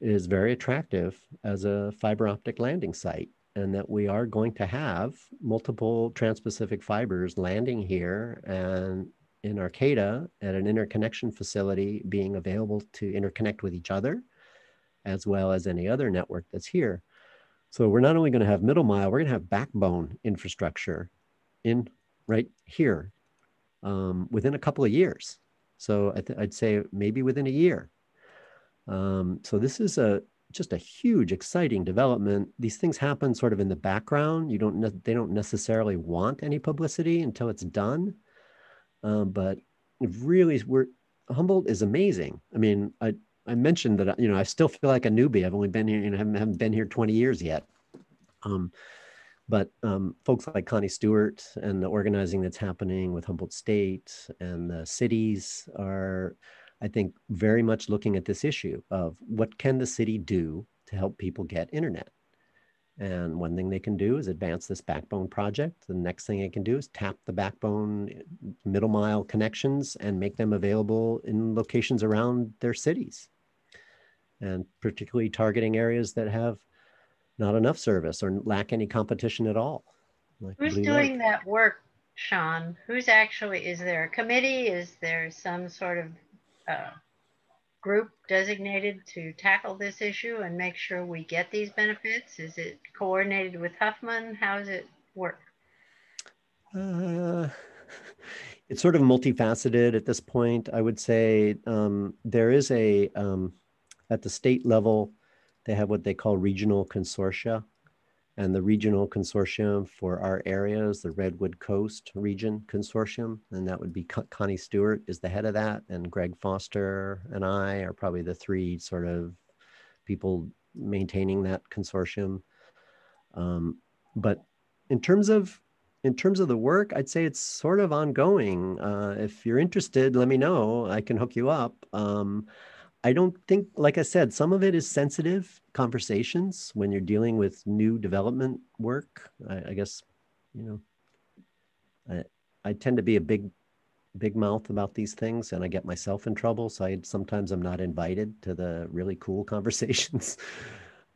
is very attractive as a fiber optic landing site and that we are going to have multiple trans-pacific fibers landing here and in Arcata at an interconnection facility being available to interconnect with each other as well as any other network that's here. So we're not only going to have middle mile, we're going to have backbone infrastructure in right here um, within a couple of years. So I I'd say maybe within a year. Um, so this is a just a huge, exciting development. These things happen sort of in the background. You don't ne- they don't necessarily want any publicity until it's done. Um, but really, we're Humboldt is amazing. I mean, I I mentioned that you know I still feel like a newbie. I've only been here, you know, haven't, haven't been here 20 years yet. Um, but um, folks like Connie Stewart and the organizing that's happening with Humboldt State and the cities are, I think, very much looking at this issue of what can the city do to help people get internet. And one thing they can do is advance this backbone project. The next thing they can do is tap the backbone middle mile connections and make them available in locations around their cities. And particularly targeting areas that have not enough service or lack any competition at all. like Who's Blue doing Lake. that work, Sean? Who's actually, is there a committee? Is there some sort of uh, group designated to tackle this issue and make sure we get these benefits? Is it coordinated with Huffman? How does it work? Uh, it's sort of multifaceted at this point. I would say um, there is a, um, at the state level, they have what they call regional consortia. And the regional consortium for our areas, the Redwood Coast Region Consortium, and that would be Connie Stewart is the head of that, and Greg Foster and I are probably the three sort of people maintaining that consortium. Um, but in terms of in terms of the work, I'd say it's sort of ongoing. Uh, if you're interested, let me know. I can hook you up. Um, I don't think, like I said, some of it is sensitive conversations when you're dealing with new development work. I, I guess, you know, I, I tend to be a big, big mouth about these things and I get myself in trouble. So I sometimes I'm not invited to the really cool conversations.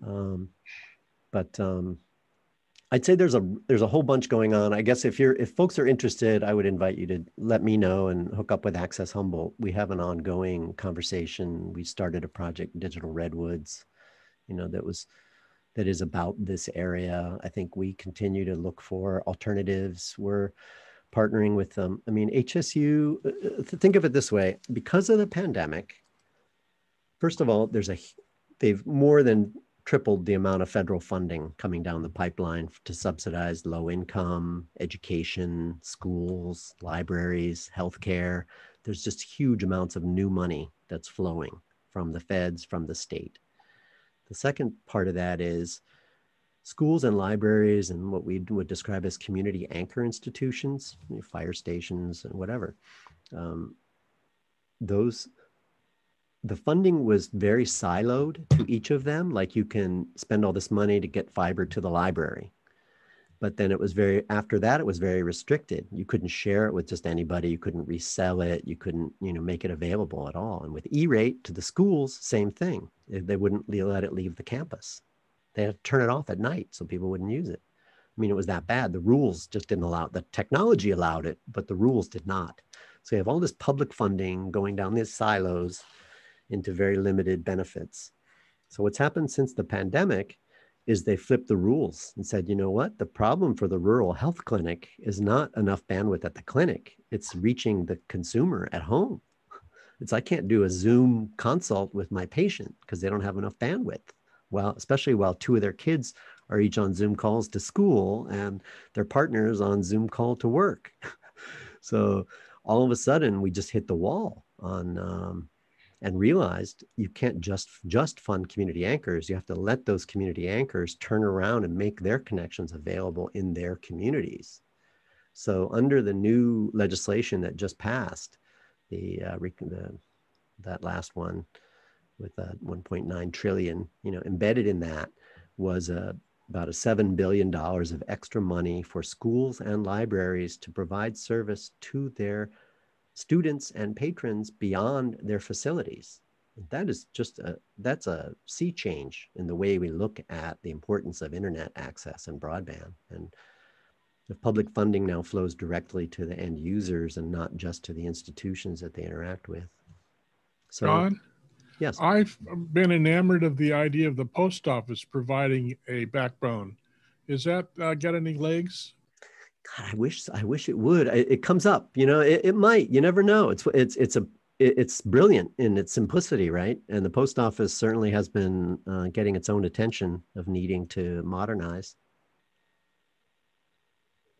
um, but um, I'd say there's a there's a whole bunch going on. I guess if you're if folks are interested, I would invite you to let me know and hook up with Access Humboldt. We have an ongoing conversation. We started a project, Digital Redwoods, you know, that was that is about this area. I think we continue to look for alternatives. We're partnering with them. I mean, HSU. Uh, uh, think of it this way: because of the pandemic, first of all, there's a they've more than tripled the amount of federal funding coming down the pipeline to subsidize low income education, schools, libraries, healthcare. There's just huge amounts of new money that's flowing from the feds, from the state. The second part of that is schools and libraries and what we would describe as community anchor institutions, fire stations and whatever. Um, those the funding was very siloed to each of them. Like you can spend all this money to get fiber to the library. But then it was very, after that, it was very restricted. You couldn't share it with just anybody. You couldn't resell it. You couldn't, you know, make it available at all. And with E-rate to the schools, same thing. They wouldn't let it leave the campus. They had to turn it off at night so people wouldn't use it. I mean, it was that bad. The rules just didn't allow it. The technology allowed it, but the rules did not. So you have all this public funding going down these silos into very limited benefits. So what's happened since the pandemic is they flipped the rules and said, you know what? The problem for the rural health clinic is not enough bandwidth at the clinic. It's reaching the consumer at home. It's I can't do a Zoom consult with my patient because they don't have enough bandwidth. Well, especially while two of their kids are each on Zoom calls to school and their partners on Zoom call to work. so all of a sudden, we just hit the wall on um, and realized you can't just just fund community anchors. You have to let those community anchors turn around and make their connections available in their communities. So under the new legislation that just passed the, uh, the that last one with uh, 1.9 trillion you know embedded in that was a uh, about a $7 billion of extra money for schools and libraries to provide service to their students and patrons beyond their facilities. That is just a, that's a sea change in the way we look at the importance of internet access and broadband. And the public funding now flows directly to the end users and not just to the institutions that they interact with. So, John, yes, I've been enamored of the idea of the post office providing a backbone. Is that uh, got any legs? God, I wish I wish it would. It, it comes up, you know. It, it, might. You never know. It's it's it's a it's brilliant in its simplicity, right? And the post office certainly has been uh, getting its own attention of needing to modernize.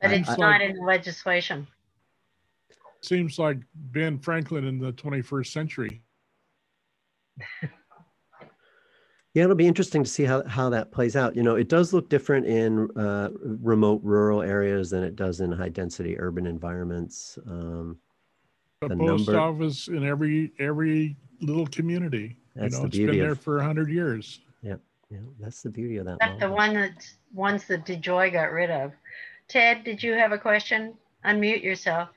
But it's I, not I, in legislation. Seems like Ben Franklin in the 21st century. Yeah, it'll be interesting to see how, how that plays out. You know, it does look different in uh, remote rural areas than it does in high density urban environments. Um, the, the post number, office in every every little community. That's you know, the beauty it's been there for hundred years. Yeah, yeah, that's the beauty of that. That's model. the one that ones that DeJoy got rid of. Ted, did you have a question? Unmute yourself.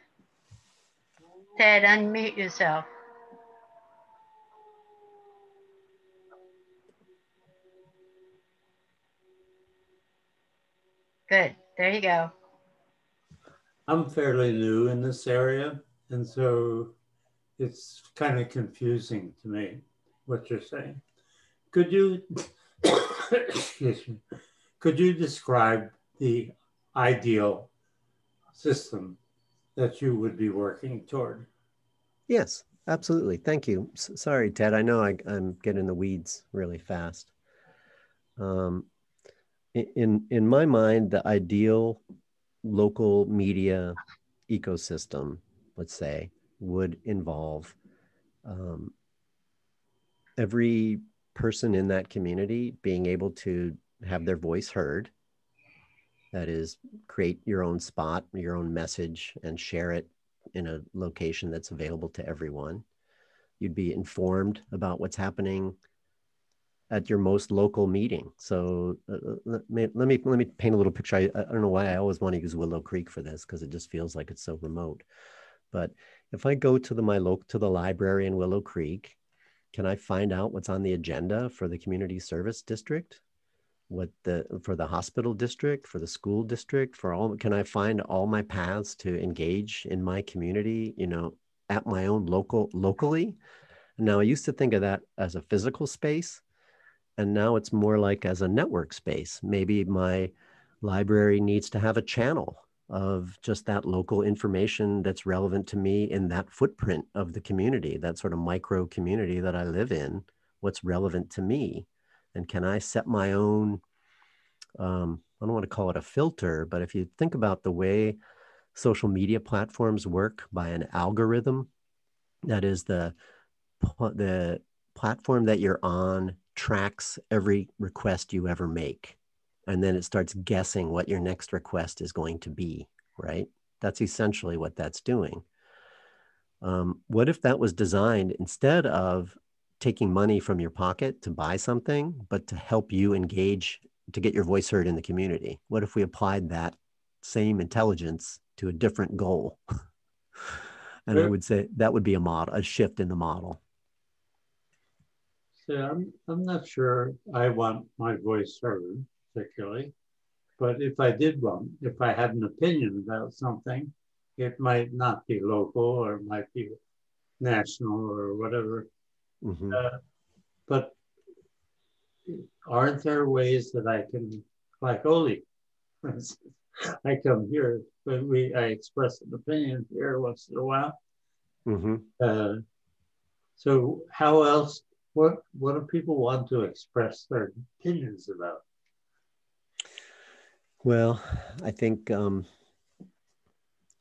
Ted, unmute yourself. Good. There you go. I'm fairly new in this area, and so it's kind of confusing to me what you're saying. Could you, excuse me, could you describe the ideal system that you would be working toward. Yes, absolutely. Thank you. S sorry, Ted. I know I, am getting the weeds really fast. Um, in in my mind, the ideal local media ecosystem, let's say, would involve um, every person in that community being able to have their voice heard. That is, create your own spot, your own message, and share it in a location that's available to everyone. You'd be informed about what's happening at your most local meeting. So uh, uh let, me, let me let me paint a little picture. I, I don't know why I always want to use Willow Creek for this because it just feels like it's so remote. But if I go to the my local to the library in Willow Creek, can I find out what's on the agenda for the community service district? What the for the hospital district, for the school district, for all can I find all my paths to engage in my community, you know, at my own local locally? Now I used to think of that as a physical space, and now it's more like as a network space. Maybe my library needs to have a channel of just that local information that's relevant to me in that footprint of the community, that sort of micro community that I live in, what's relevant to me. And can I set my own, um, I don't want to call it a filter, but if you think about the way social media platforms work by an algorithm, that is the, the platform that you're on tracks every request you ever make and then it starts guessing what your next request is going to be, right? That's essentially what that's doing. Um, what if that was designed instead of taking money from your pocket to buy something, but to help you engage to get your voice heard in the community? What if we applied that same intelligence to a different goal? and I would say that would be a model, a shift in the model. So I'm, I'm not sure I want my voice heard particularly. But if I did want, if I had an opinion about something, it might not be local or it might be national or whatever. Mm-hmm. Uh, but aren't there ways that I can, like OLLI, I come here, but we I express an opinion here once in a while. Mm-hmm. Uh, so how else? What what do people want to express their opinions about? Well, I think um,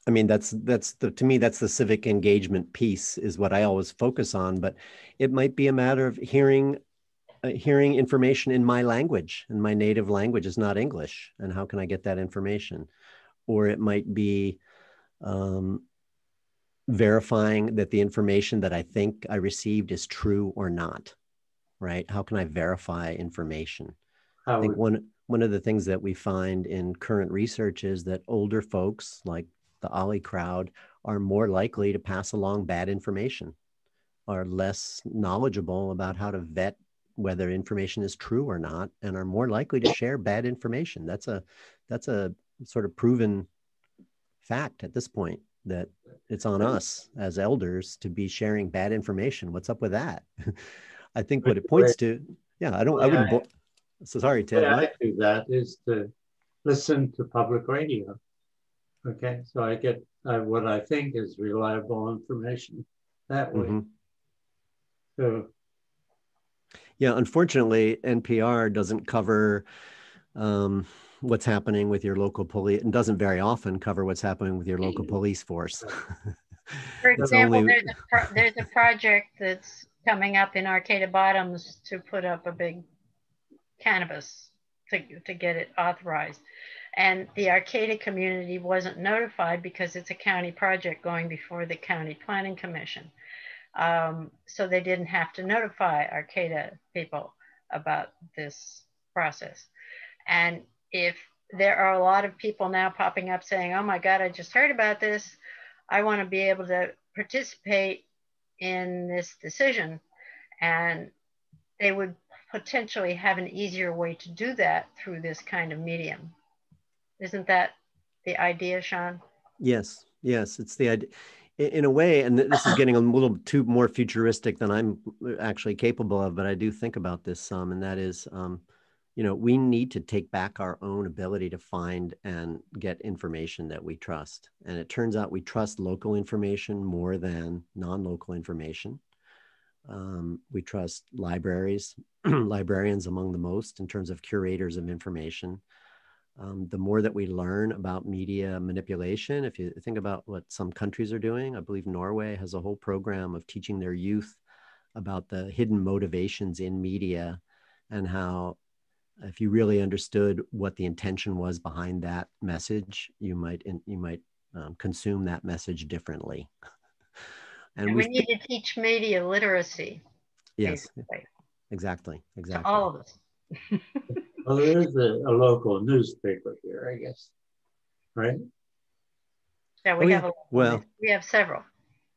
I mean that's that's the to me that's the civic engagement piece is what I always focus on. But it might be a matter of hearing uh, hearing information in my language, and my native language is not English. And how can I get that information? Or it might be um, verifying that the information that I think I received is true or not. Right? How can I verify information? How I think one one of the things that we find in current research is that older folks like the OLLI crowd are more likely to pass along bad information, are less knowledgeable about how to vet whether information is true or not, and are more likely to share bad information. That's a that's a sort of proven fact at this point that it's on us as elders to be sharing bad information. What's up with that? I think what it points to, yeah, I don't, I wouldn't, so sorry, Ted. I do that is to listen to public radio. Okay, so I get uh, what I think is reliable information that way. Mm-hmm. So, yeah, unfortunately, NPR doesn't cover um, what's happening with your local police, and doesn't very often cover what's happening with your local police force. For example, only... there's, a pro- there's a project that's coming up in Arcata Bottoms to put up a big cannabis to, to get it authorized. And the Arcata community wasn't notified because it's a county project going before the county planning commission. Um, so they didn't have to notify Arcata people about this process. And if there are a lot of people now popping up saying, oh my God, I just heard about this. I want to be able to participate in this decision. And they would potentially have an easier way to do that through this kind of medium. Isn't that the idea, Sean? Yes, yes, it's the idea. In a way, and this is getting a little too more futuristic than I'm actually capable of, but I do think about this some, and that is um, you know, we need to take back our own ability to find and get information that we trust. And it turns out we trust local information more than non-local information. Um, we trust libraries, librarians among the most in terms of curators of information. Um, the more that we learn about media manipulation, if you think about what some countries are doing, I believe Norway has a whole program of teaching their youth about the hidden motivations in media and how if you really understood what the intention was behind that message, you might you might um, consume that message differently. and, and we need to teach media literacy. Yes, basically. exactly, exactly. To all of us. well, there is a, a, local newspaper here, I guess, right? Yeah, we oh, have. A, well, we have several.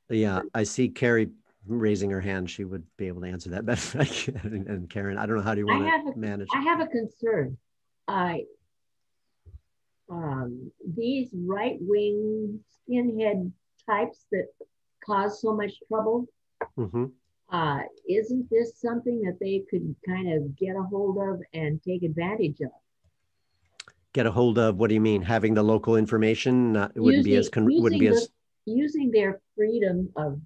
Yeah, I see Carrie raising her hand, she would be able to answer that better. and Karen, I don't know how do you want to a, manage. I have a concern. I um, these right wing skinhead types that cause so much trouble. Mm-hmm. Uh, isn't this something that they could kind of get a hold of and take advantage of? Get a hold of what do you mean? Having the local information not, it wouldn't using, be as con- wouldn't be as using their freedom of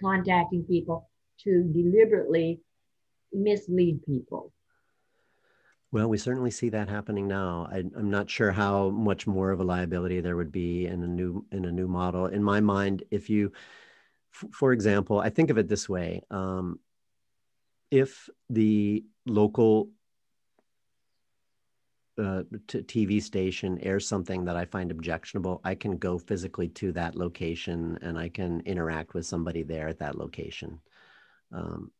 contacting people to deliberately mislead people. Well, we certainly see that happening now. I, am not sure how much more of a liability there would be in a new in a new model. In my mind, if you, f- for example, I think of it this way: um, if the local uh, t- TV station airs something that I find objectionable, I can go physically to that location and I can interact with somebody there at that location. Um,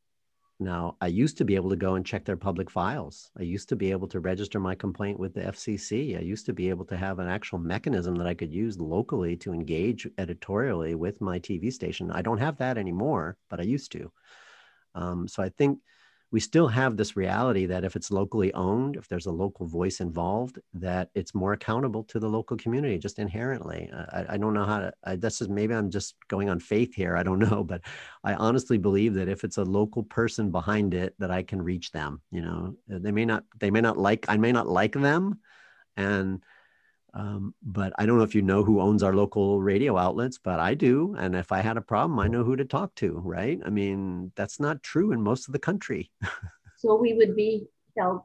now, I used to be able to go and check their public files. I used to be able to register my complaint with the FCC. I used to be able to have an actual mechanism that I could use locally to engage editorially with my TV station. I don't have that anymore, but I used to. Um, so I think we still have this reality that if it's locally owned, if there's a local voice involved, that it's more accountable to the local community just inherently. I, I, don't know how to, I, this is maybe I'm just going on faith here. I don't know, but I honestly believe that if it's a local person behind it, that I can reach them, you know, they may not, they may not like, I may not like them. And um, but I don't know if you know who owns our local radio outlets, but I do. And if I had a problem, I know who to talk to, right? I mean, that's not true in most of the country. so we would be held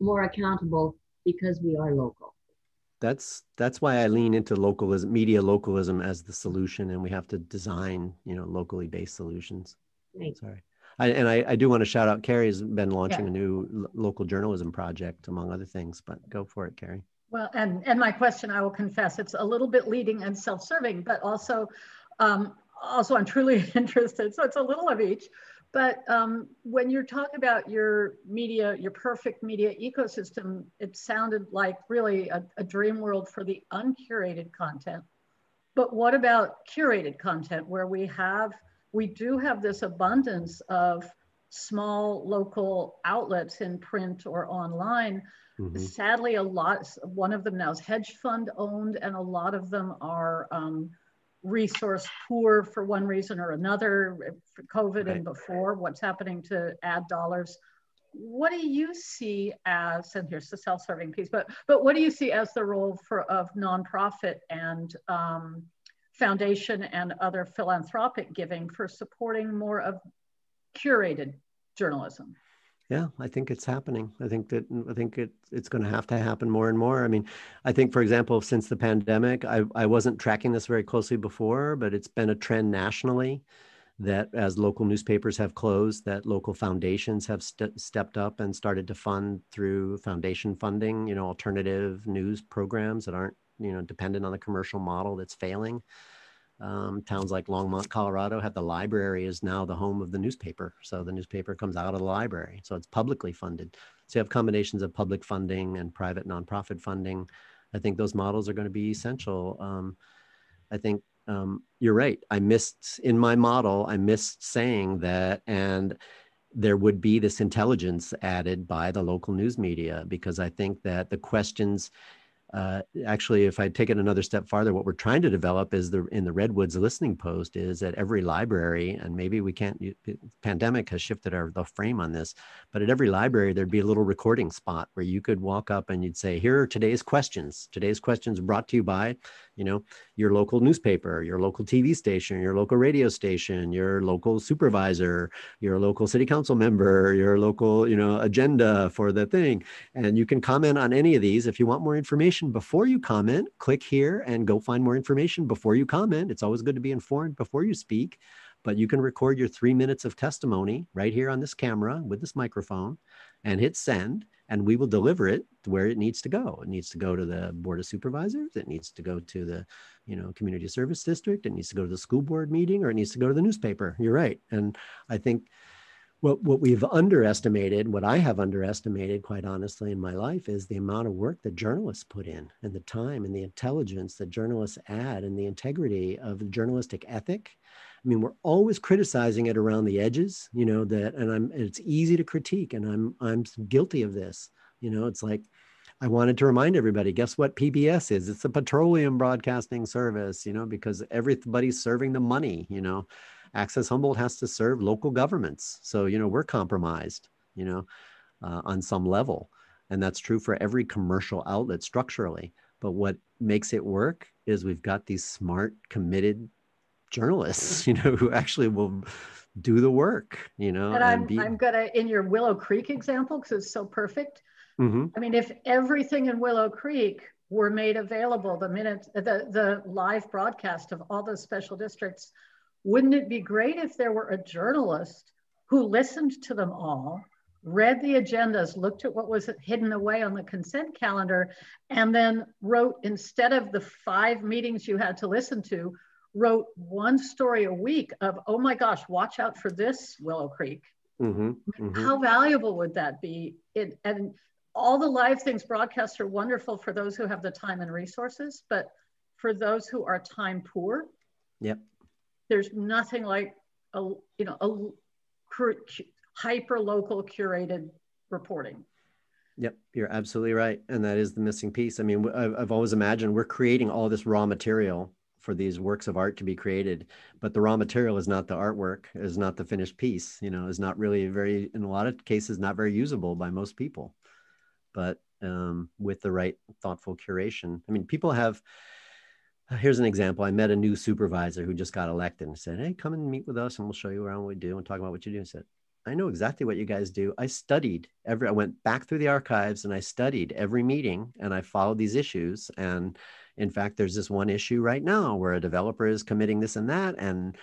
more accountable because we are local. That's that's why I lean into localism, media localism as the solution, and we have to design, you know, locally based solutions. Right. Sorry. I, and I, I, do want to shout out Carrie's been launching yeah. a new local journalism project, among other things. But go for it, Carrie. Well, and, and my question, I will confess, it's a little bit leading and self-serving, but also, um, also I'm truly interested. So it's a little of each. But um, when you're talking about your media, your perfect media ecosystem, it sounded like really a, a dream world for the uncurated content. But what about curated content where we have, we do have this abundance of small local outlets in print or online Mm-hmm. Sadly, a lot, one of them now is hedge fund owned, and a lot of them are um, resource poor for one reason or another, for COVID right. and before, what's happening to ad dollars. What do you see as, and here's the self-serving piece, but, but what do you see as the role for, of nonprofit and um, foundation and other philanthropic giving for supporting more of curated journalism? Yeah, I think it's happening. I think that mm, I think it, it's going to have to happen more and more. I mean, I think, for example, since the pandemic, I, I wasn't tracking this very closely before, but it's been a trend nationally that as local newspapers have closed, that local foundations have st- stepped up and started to fund through foundation funding, you know, alternative news programs that aren't, you know, dependent on the commercial model that's failing. Um, towns like Longmont, Colorado have the library is now the home of the newspaper. So the newspaper comes out of the library. So it's publicly funded. So you have combinations of public funding and private nonprofit funding. I think those models are going to be essential. Um, I think um, you're right. I missed in my model, I missed saying that, and there would be this intelligence added by the local news media because I think that the questions uh, actually, if I take it another step farther, what we're trying to develop is the in the Redwoods listening post is at every library, and maybe we can't. Pandemic has shifted our the frame on this, but at every library there'd be a little recording spot where you could walk up and you'd say, "Here are today's questions. Today's questions brought to you by, you know, your local newspaper, your local TV station, your local radio station, your local supervisor, your local city council member, your local, you know, agenda for the thing." And you can comment on any of these if you want more information before you comment, click here and go find more information before you comment. It's always good to be informed before you speak, but you can record your three minutes of testimony right here on this camera with this microphone and hit send and we will deliver it where it needs to go. It needs to go to the board of supervisors. It needs to go to the, you know, community service district. It needs to go to the school board meeting or it needs to go to the newspaper. You're right. And I think what what we've underestimated, what I have underestimated, quite honestly, in my life, is the amount of work that journalists put in, and the time and the intelligence that journalists add, and the integrity of the journalistic ethic. I mean, we're always criticizing it around the edges, you know. That, and I'm. It's easy to critique, and I'm I'm guilty of this. You know, it's like I wanted to remind everybody guess what PBS is? It's a petroleum broadcasting service, you know, because everybody's serving the money, you know. Access Humboldt has to serve local governments. So, you know, we're compromised, you know, uh, on some level. And that's true for every commercial outlet structurally. But what makes it work is we've got these smart, committed journalists, you know, who actually will do the work, you know. And I'm, be... I'm gonna, in your Willow Creek example, because it's so perfect. Mm-hmm. I mean, if everything in Willow Creek were made available the minute the, the live broadcast of all those special districts wouldn't it be great if there were a journalist who listened to them all, read the agendas, looked at what was hidden away on the consent calendar, and then wrote, instead of the five meetings you had to listen to, wrote one story a week of, oh my gosh, watch out for this, Willow Creek. Mm-hmm, mm-hmm. How valuable would that be? It, and all the live things broadcast are wonderful for those who have the time and resources, but for those who are time poor, yep there's nothing like a you know a hyper local curated reporting. Yep, you're absolutely right, and that is the missing piece. I mean, I've always imagined we're creating all this raw material for these works of art to be created, but the raw material is not the artwork, is not the finished piece. You know, is not really very, in a lot of cases, not very usable by most people. But um, with the right thoughtful curation, I mean, people have here's an example. I met a new supervisor who just got elected and said, Hey, come and meet with us and we'll show you around what we do and talk about what you do. And said, I know exactly what you guys do. I studied every, I went back through the archives and I studied every meeting and I followed these issues. And in fact, there's this one issue right now where a developer is committing this and that. And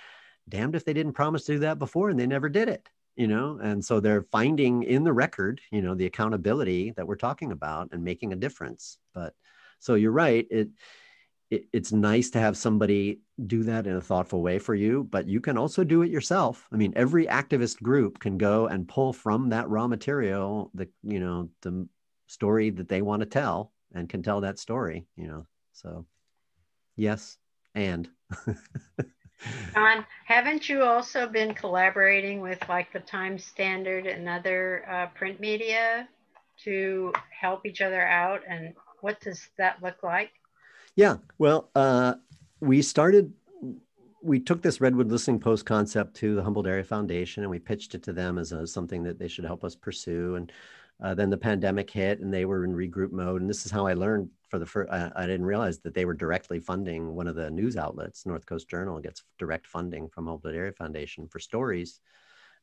damned if they didn't promise to do that before and they never did it, you know? And so they're finding in the record, you know, the accountability that we're talking about and making a difference. But so you're right. It, it, it's nice to have somebody do that in a thoughtful way for you, but you can also do it yourself. I mean, every activist group can go and pull from that raw material the you know the story that they want to tell and can tell that story. You know, so yes, and. Sean, haven't you also been collaborating with like the Times Standard and other uh, print media to help each other out? And what does that look like? Yeah, well, uh, we started. We took this Redwood Listening Post concept to the Humboldt Area Foundation, and we pitched it to them as a, something that they should help us pursue. And uh, then the pandemic hit, and they were in regroup mode. And this is how I learned for the first. I, I didn't realize that they were directly funding one of the news outlets. North Coast Journal gets direct funding from Humboldt Area Foundation for stories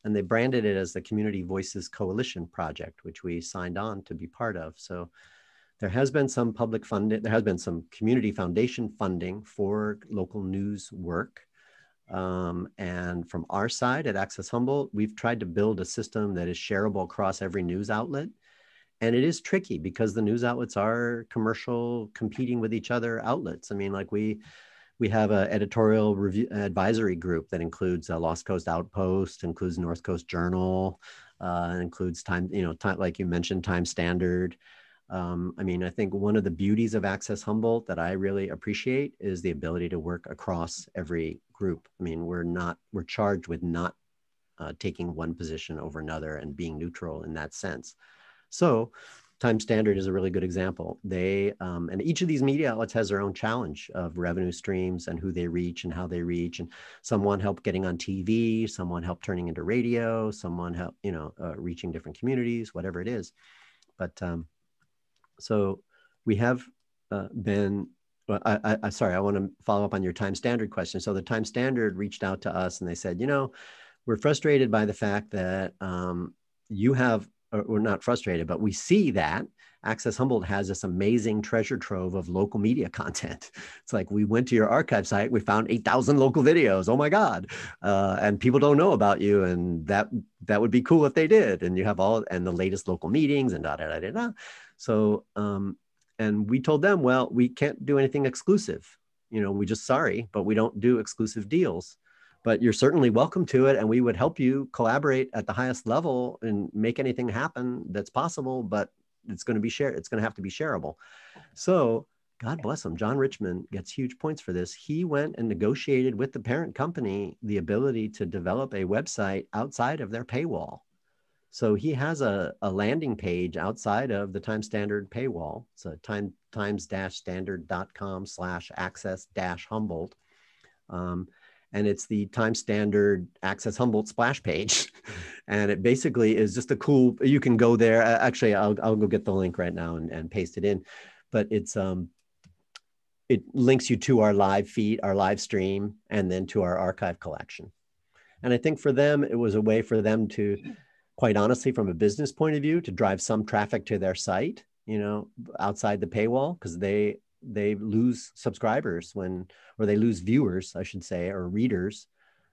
and they branded it as the Community Voices Coalition Project, which we signed on to be part of. So there has been some public funding, there has been some community foundation funding for local news work. Um, and from our side at Access Humboldt, we've tried to build a system that is shareable across every news outlet. And it is tricky because the news outlets are commercial competing with each other outlets. I mean, like we, we have an editorial review advisory group that includes a Lost Coast Outpost, includes North Coast Journal, uh, includes time, you know, time, like you mentioned, Time Standard. Um, I mean, I think one of the beauties of Access Humboldt that I really appreciate is the ability to work across every group. I mean, we're not, we're charged with not uh, taking one position over another and being neutral in that sense. So Time Standard is a really good example. They um, and each of these media outlets has their own challenge of revenue streams and who they reach and how they reach. And someone helped getting on TV, someone helped turning into radio, someone helped you know uh, reaching different communities, whatever it is. But um, so we have uh, been. Well, I, I, sorry, I want to follow up on your Time Standard question. So the Time Standard reached out to us and they said, you know, we're frustrated by the fact that um, you have or we're not frustrated, but we see that Access Humboldt has this amazing treasure trove of local media content. It's like we went to your archive site, we found 8,000 local videos. Oh my God. Uh, and people don't know about you. And that that would be cool if they did. And you have all and the latest local meetings and da da da da. da. So um, and we told them, well, we can't do anything exclusive. You know, we just sorry, but we don't do exclusive deals but you're certainly welcome to it and we would help you collaborate at the highest level and make anything happen that's possible but it's going to be shared it's going to have to be shareable. So god bless him. John richmond gets huge points for this. He went and negotiated with the parent company the ability to develop a website outside of their paywall. So he has a, a landing page outside of the time standard paywall. It's a time times standard.com slash access dash humboldt. Um, and it's the time standard access humboldt splash page. And it basically is just a cool you can go there. Actually i'll, I'll go get the link right now and, and paste it in. But it's um it links you to our live feed our live stream and then to our archive collection. And i think for them it was a way for them to quite honestly from a business point of view to drive some traffic to their site you know outside the paywall because they they lose subscribers when or they lose viewers i should say or readers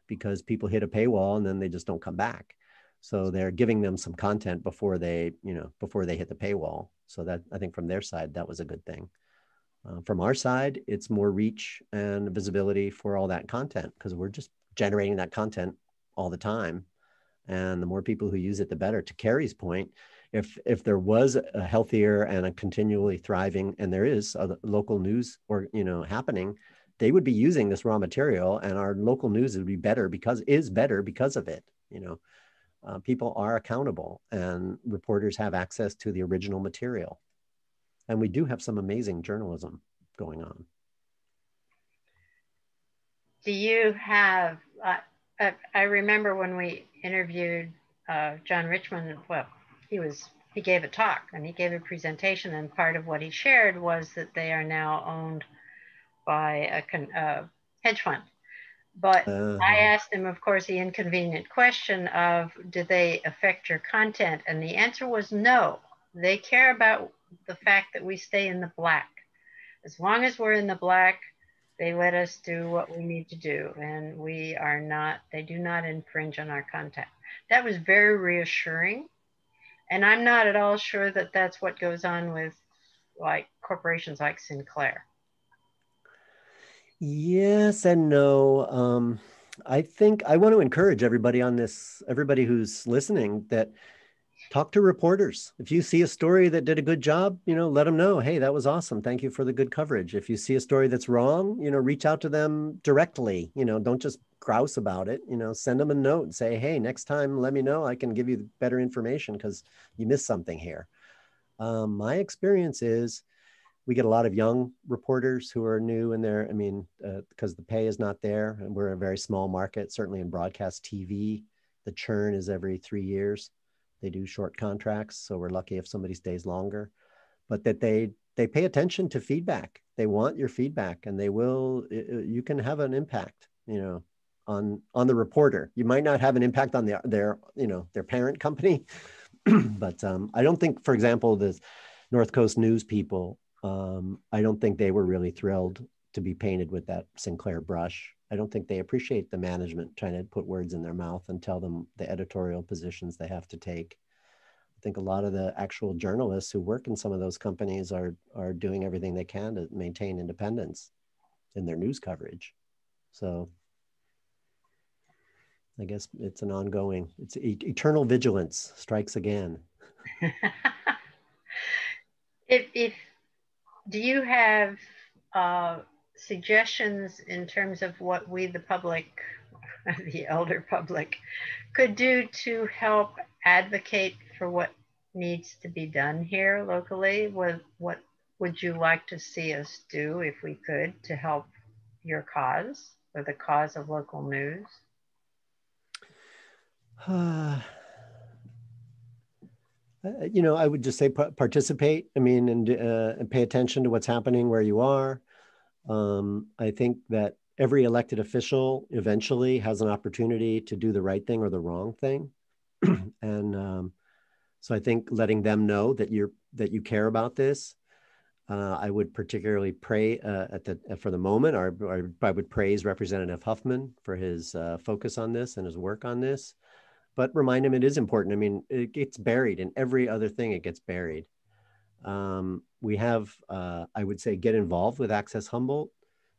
because people hit a paywall and then they just don't come back. So they're giving them some content before they you know before they hit the paywall. So that i think from their side that was a good thing. Uh, from our side it's more reach and visibility for all that content because we're just generating that content all the time. And the more people who use it the better. To carrie's point if if there was a healthier and a continually thriving and there is a local news or you know happening they would be using this raw material and our local news would be better because is better because of it you know? Uh, people are accountable and reporters have access to the original material. And we do have some amazing journalism going on. Do you have uh, i remember when we interviewed uh, john richmond well he was he gave a talk and he gave a presentation and part of what he shared was that they are now owned by a, hedge fund. But uh-huh. i asked him of course the inconvenient question of do they affect your content? And the answer was no. They care about the fact that we stay in the black. As long as we're in the black they let us do what we need to do and we are not they do not infringe on our content. That was very reassuring and I'm not at all sure that that's what goes on with like corporations like Sinclair. Yes and no. Um, I think I want to encourage everybody on this, everybody who's listening, that talk to reporters. If you see a story that did a good job, you know, let them know, hey, that was awesome. Thank you for the good coverage. If you see a story that's wrong, you know, reach out to them directly. You know, don't just grouse about it. You know, send them a note and say, hey, next time let me know. I can give you better information because you missed something here. Um, my experience is we get a lot of young reporters who are new in there. I mean, because uh, the pay is not there and we're a very small market, certainly in broadcast TV. The churn is every three years. They do short contracts, so we're lucky if somebody stays longer. But that they they pay attention to feedback. They want your feedback, and they will. You can have an impact. You know, on on the reporter. You might not have an impact on their their you know their parent company, but um, I don't think, for example, the North Coast News people. Um, I don't think they were really thrilled to be painted with that Sinclair brush. I don't think they appreciate the management trying to put words in their mouth and tell them the editorial positions they have to take. I think a lot of the actual journalists who work in some of those companies are are doing everything they can to maintain independence in their news coverage. So I guess it's an ongoing, it's eternal vigilance strikes again. if, if, do you have uh, suggestions in terms of what we, the public, the elder public, could do to help advocate for what needs to be done here locally? What, what would you like to see us do if we could to help your cause or the cause of local news? Uh, you know, I would just say participate. I mean, and, uh, and pay attention to what's happening where you are. Um, I think that every elected official eventually has an opportunity to do the right thing or the wrong thing, and um, so I think letting them know that you're that you care about this. Uh, I would particularly pray uh, at the for the moment, or, or, I would praise Representative Huffman for his uh, focus on this and his work on this but remind him it is important. I mean, it gets buried in every other thing, it gets buried. Um, we have, uh, I would say, get involved with Access Humboldt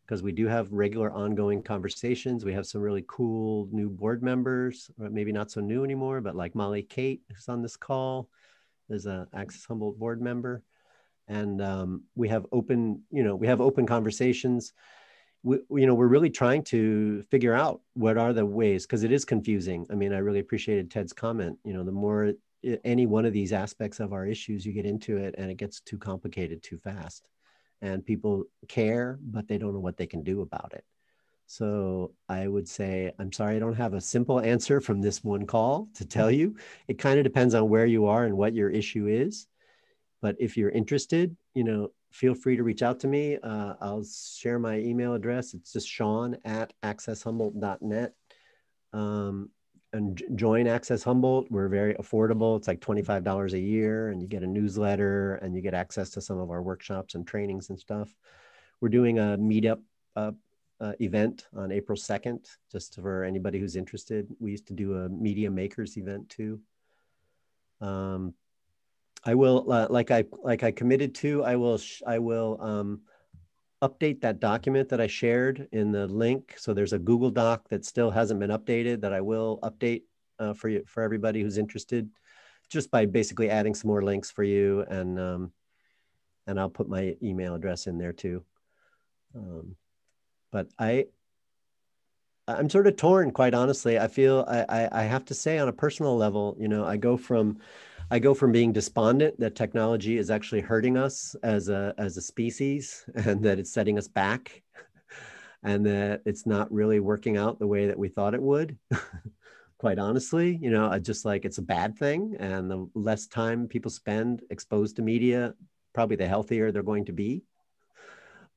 because we do have regular ongoing conversations. We have some really cool new board members, or maybe not so new anymore, but like Molly Kate, who's on this call, is a Access Humboldt board member. And um, we have open, you know, we have open conversations we, you know, we're really trying to figure out what are the ways because it is confusing. I mean, I really appreciated Ted's comment. You know, the more any one of these aspects of our issues you get into it and it gets too complicated too fast and people care but they don't know what they can do about it so i would say i'm sorry i don't have a simple answer from this one call to tell you it kind of depends on where you are and what your issue is but if you're interested you know feel free to reach out to me. Uh, I'll share my email address. It's just Sean at accesshumboldt.net. Um, and join Access Humboldt. We're very affordable. It's like $25 a year, and you get a newsletter and you get access to some of our workshops and trainings and stuff. We're doing a meetup uh, uh, event on April 2nd, just for anybody who's interested. We used to do a media makers event too. Um, I will, uh, like I like I committed to. I will. I will um, update that document that I shared in the link. So there's a Google Doc that still hasn't been updated that I will update uh, for you for everybody who's interested, just by basically adding some more links for you and um, and I'll put my email address in there too. Um, but I I'm sort of torn, quite honestly. I feel I, I, I have to say on a personal level, you know, I go from I go from being despondent that technology is actually hurting us as a as a species and that it's setting us back and that it's not really working out the way that we thought it would. Quite honestly, you know, I just like it's a bad thing and the less time people spend exposed to media, probably the healthier they're going to be.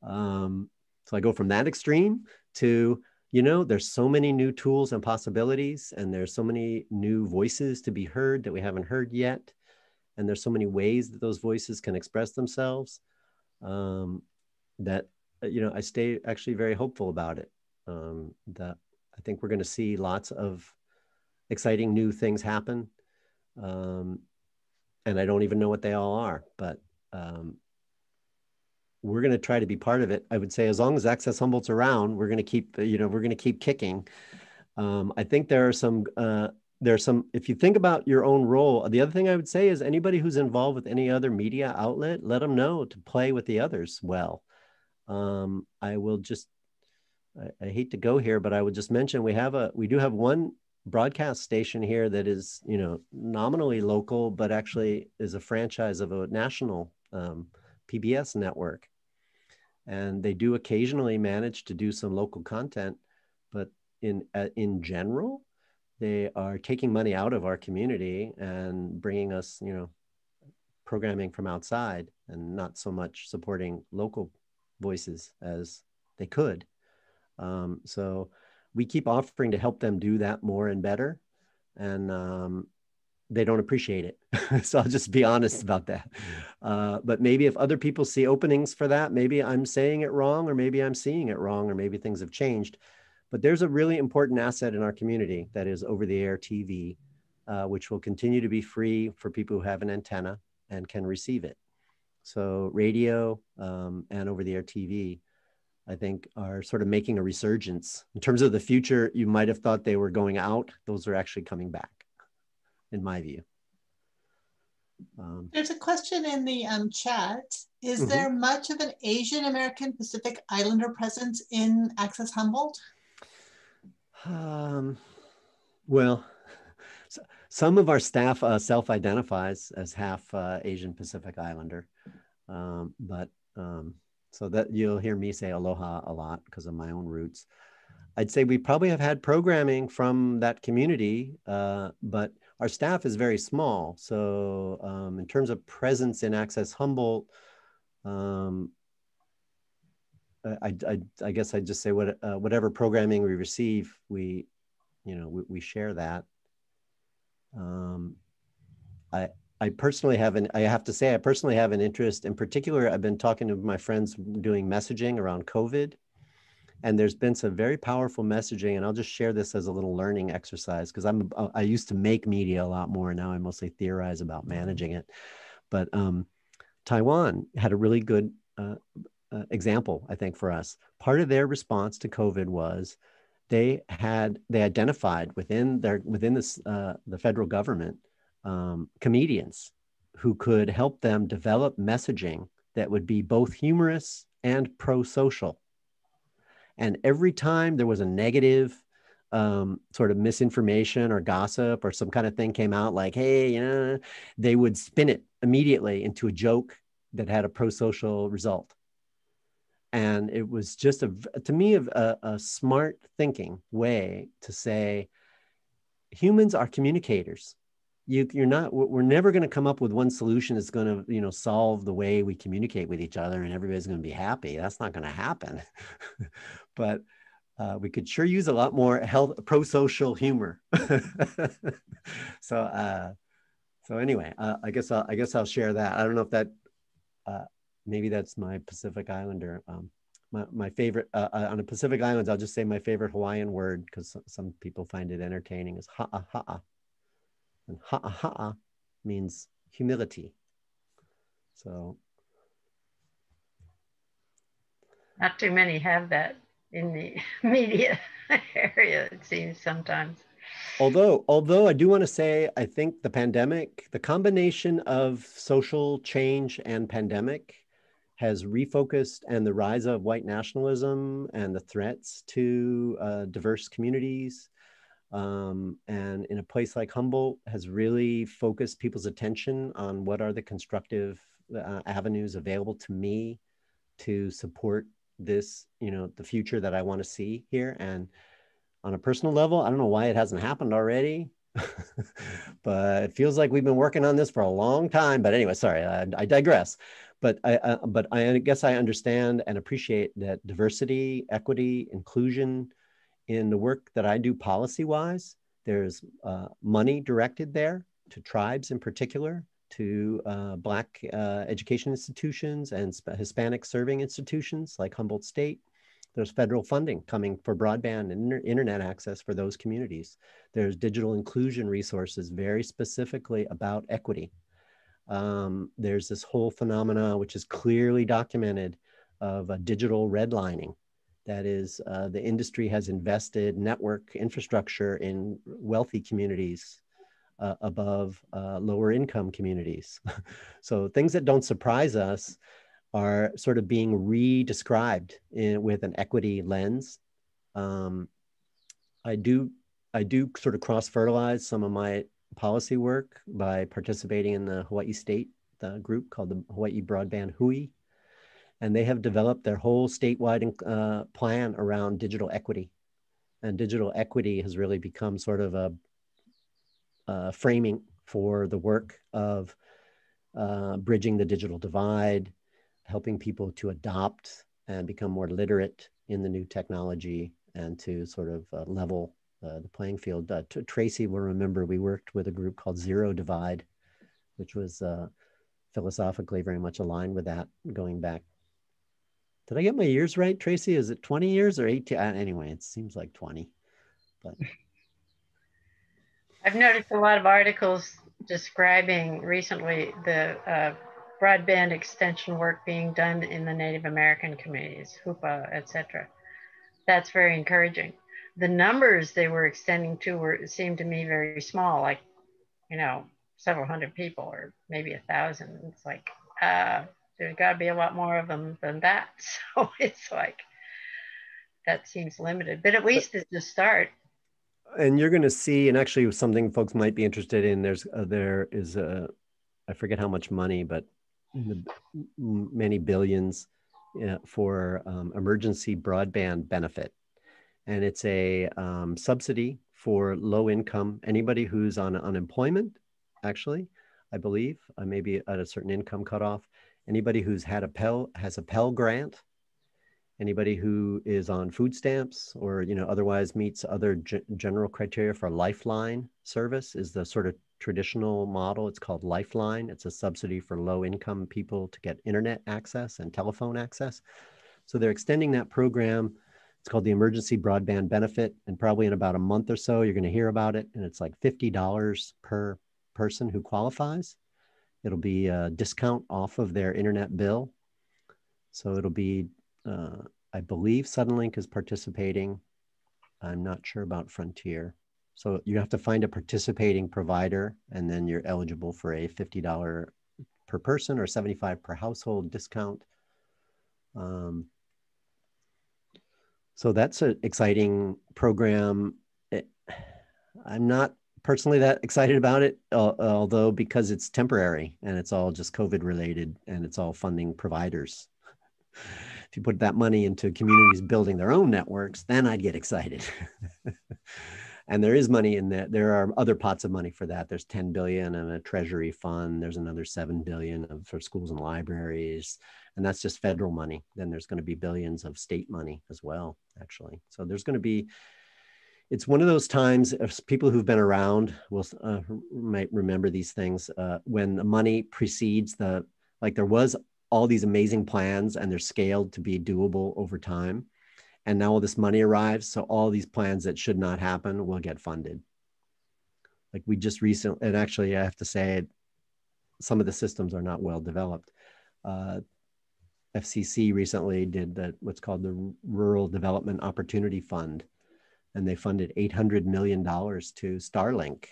Um, so I go from that extreme to you know there's so many new tools and possibilities and there's so many new voices to be heard that we haven't heard yet and there's so many ways that those voices can express themselves um, that uh, you know i stay actually very hopeful about it um, that i think we're going to see lots of exciting new things happen um, and i don't even know what they all are but um, we're going to try to be part of it. I would say as long as Access Humboldt's around, we're going to keep, you know, we're going to keep kicking. Um, I think there are some, uh, are some, if you think about your own role, the other thing I would say is anybody who's involved with any other media outlet, let them know to play with the others well. Um, I will just, I, I hate to go here, but I would just mention we have a, we do have one broadcast station here that is, you know, nominally local, but actually is a franchise of a national um, PBS network and they do occasionally manage to do some local content but in uh, in general they are taking money out of our community and bringing us you know programming from outside and not so much supporting local voices as they could. Um, so we keep offering to help them do that more and better. And um, they don't appreciate it. so I'll just be honest about that. Uh, but maybe if other people see openings for that, maybe I'm saying it wrong, or maybe I'm seeing it wrong, or maybe things have changed. But there's a really important asset in our community that is over the air TV, uh, which will continue to be free for people who have an antenna and can receive it. So radio um, and over the air TV, I think, are sort of making a resurgence. In terms of the future, you might have thought they were going out, those are actually coming back in my view. Um, There's a question in the um, chat. Is mm -hmm. there much of an Asian American Pacific Islander presence in Access Humboldt? Um, well, some of our staff uh, self-identifies as half uh, Asian Pacific Islander, um, but um, so that you'll hear me say aloha a lot because of my own roots. I'd say we probably have had programming from that community, uh, but our staff is very small. So um, in terms of presence in Access Humboldt, um, I, I, I, guess I'd just say what, uh, whatever programming we receive, we, you know, we, we share that. Um, I, I personally have an, I have to say, I personally have an interest in particular. I've been talking to my friends doing messaging around COVID and there's been some very powerful messaging and i'll just share this as a little learning exercise because i'm uh, i used to make media a lot more and now i mostly theorize about managing it. But um, taiwan had a really good uh, uh, example i think for us. Part of their response to covid was they had they identified within their within this uh, the federal government um, comedians who could help them develop messaging that would be both humorous and pro-social and every time there was a negative um, sort of misinformation or gossip or some kind of thing came out, like, hey, you know, they would spin it immediately into a joke that had a pro social result. And it was just a, to me, a, a smart thinking way to say humans are communicators. You, you're not we're never going to come up with one solution that's going to you know solve the way we communicate with each other and everybody's going to be happy. That's not going to happen but uh, we could sure use a lot more health pro-social humor so uh, so anyway uh, i guess I'll, i guess i'll share that i don't know if that uh, maybe that's my pacific islander um, my, my favorite uh, uh, on the pacific islands i'll just say my favorite hawaiian word because some people find it entertaining is ha'a ha'a and ha'a means humility. So. Not too many have that in the media area, it seems sometimes. Although, although I do want to say, I think the pandemic, the combination of social change and pandemic has refocused and the rise of white nationalism and the threats to uh, diverse communities um, and in a place like Humboldt has really focused people's attention on what are the constructive uh, avenues available to me to support this, you know, the future that I want to see here. And on a personal level, I don't know why it hasn't happened already, but it feels like we've been working on this for a long time. But anyway, sorry, I, I digress. But I, but I guess I understand and appreciate that diversity, equity, inclusion, in the work that I do policy wise, there's uh, money directed there to tribes in particular, to uh, Black uh, education institutions and Hispanic serving institutions like Humboldt State. There's federal funding coming for broadband and internet access for those communities. There's digital inclusion resources very specifically about equity. Um, there's this whole phenomena, which is clearly documented, of a digital redlining, that is, uh, the industry has invested network infrastructure in wealthy communities uh, above uh, lower income communities. so things that don't surprise us are sort of being re-described with an equity lens. Um, I do I do sort of cross fertilize some of my policy work by participating in the Hawaii State the group called the Hawaii Broadband Hui and they have developed their whole statewide uh, plan around digital equity. And digital equity has really become sort of a, a framing for the work of uh, bridging the digital divide, helping people to adopt and become more literate in the new technology and to sort of uh, level uh, the playing field. Uh, Tracy will remember we worked with a group called Zero Divide, which was uh, philosophically very much aligned with that going back did I get my years right, Tracy? Is it 20 years or 18? Uh, anyway, it seems like 20. But I've noticed a lot of articles describing recently the uh, broadband extension work being done in the Native American communities, Hupa, etc. That's very encouraging. The numbers they were extending to were seemed to me very small, like you know, several hundred people or maybe a thousand. It's like, uh, there's got to be a lot more of them than that. So it's like, that seems limited, but at least it's a start. And you're going to see, and actually something folks might be interested in. There's uh, there is a, I forget how much money, but many billions uh, for um, emergency broadband benefit, and it's a um, subsidy for low income anybody who's on unemployment. Actually, I believe uh, maybe at a certain income cutoff. Anybody who's had a Pell has a Pell grant anybody who is on food stamps or you know otherwise meets other g- general criteria for lifeline service is the sort of traditional model. It's called lifeline. It's a subsidy for low income people to get internet access and telephone access. So they're extending that program. It's called the emergency broadband benefit. And probably in about a month or so you're going to hear about it. And it's like $50 per person who qualifies. It'll be a discount off of their internet bill. So it'll be uh, I believe Suddenlink is participating. I'm not sure about Frontier. So you have to find a participating provider and then you're eligible for a $50 per person or 75 per household discount. Um, so that's an exciting program. It, I'm not personally that excited about it, although because it's temporary and it's all just COVID related and it's all funding providers if you put that money into communities building their own networks, then I'd get excited. and there is money in that. There are other pots of money for that. There's 10 billion in a treasury fund. There's another 7 billion of, for schools and libraries. And that's just federal money. Then there's going to be billions of state money as well, actually. So there's going to be, it's one of those times if people who've been around will uh, might remember these things uh, when the money precedes the like there was all these amazing plans and they're scaled to be doable over time. And now all this money arrives. So all these plans that should not happen will get funded. Like we just recently, and actually I have to say, some of the systems are not well developed. Uh, FCC recently did that what's called the Rural Development Opportunity Fund, and they funded $800 million to Starlink,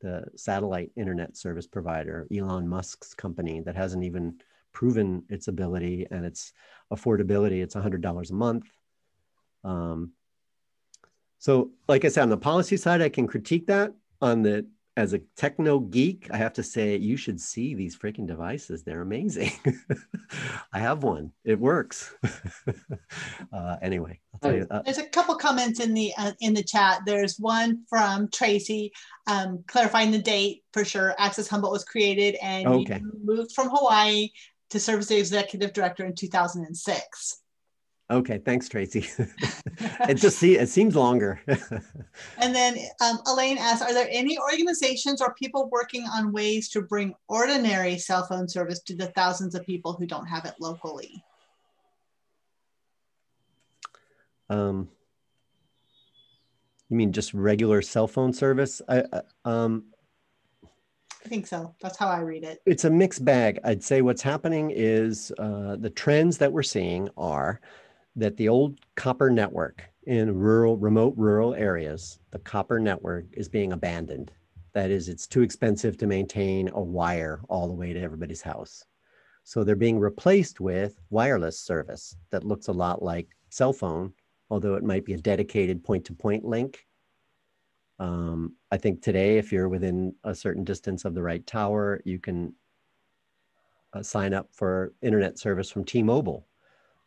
the satellite internet service provider, Elon Musk's company that hasn't even proven its ability and its affordability. It's $100 a month. Um, so, like I said, on the policy side, I can critique that. On the as a techno geek, I have to say you should see these freaking devices. They're amazing. I have one. It works. uh, anyway, I'll tell you, uh, there's a couple comments in the uh, in the chat. There's one from Tracy um, clarifying the date for sure. Access Humboldt was created and okay. moved from Hawaii to serve as the executive director in 2006. Okay, thanks, Tracy. it just see it seems longer. and then um, Elaine asks, are there any organizations or people working on ways to bring ordinary cell phone service to the thousands of people who don't have it locally? Um, you mean just regular cell phone service? I, um, I think so. That's how I read it. It's a mixed bag. I'd say what's happening is uh, the trends that we're seeing are that the old copper network in rural, remote rural areas, the copper network is being abandoned. That is, it's too expensive to maintain a wire all the way to everybody's house. So they're being replaced with wireless service that looks a lot like cell phone, although it might be a dedicated point to point link um, I think today, if you're within a certain distance of the right tower, you can uh, sign up for internet service from T-Mobile.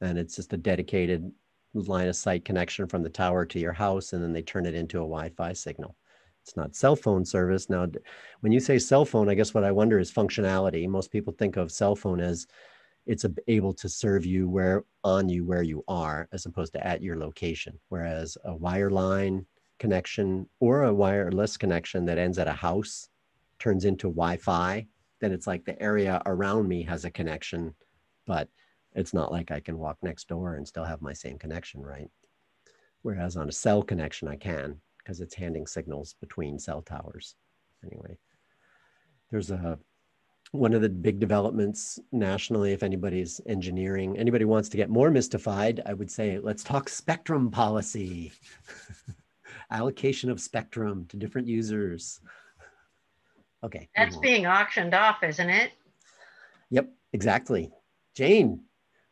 And it's just a dedicated line of sight connection from the tower to your house, and then they turn it into a Wi-Fi signal. It's not cell phone service. Now, when you say cell phone, I guess what I wonder is functionality. Most people think of cell phone as it's able to serve you where on you where you are, as opposed to at your location. Whereas a wire line, connection or a wireless connection that ends at a house turns into Wi-Fi, then it's like the area around me has a connection, but it's not like I can walk next door and still have my same connection, right? Whereas on a cell connection, I can because it's handing signals between cell towers. Anyway, there's a one of the big developments nationally, if anybody's engineering, anybody wants to get more mystified, I would say, let's talk spectrum policy. allocation of spectrum to different users. Okay. That's being auctioned off, isn't it? Yep, exactly. Jane,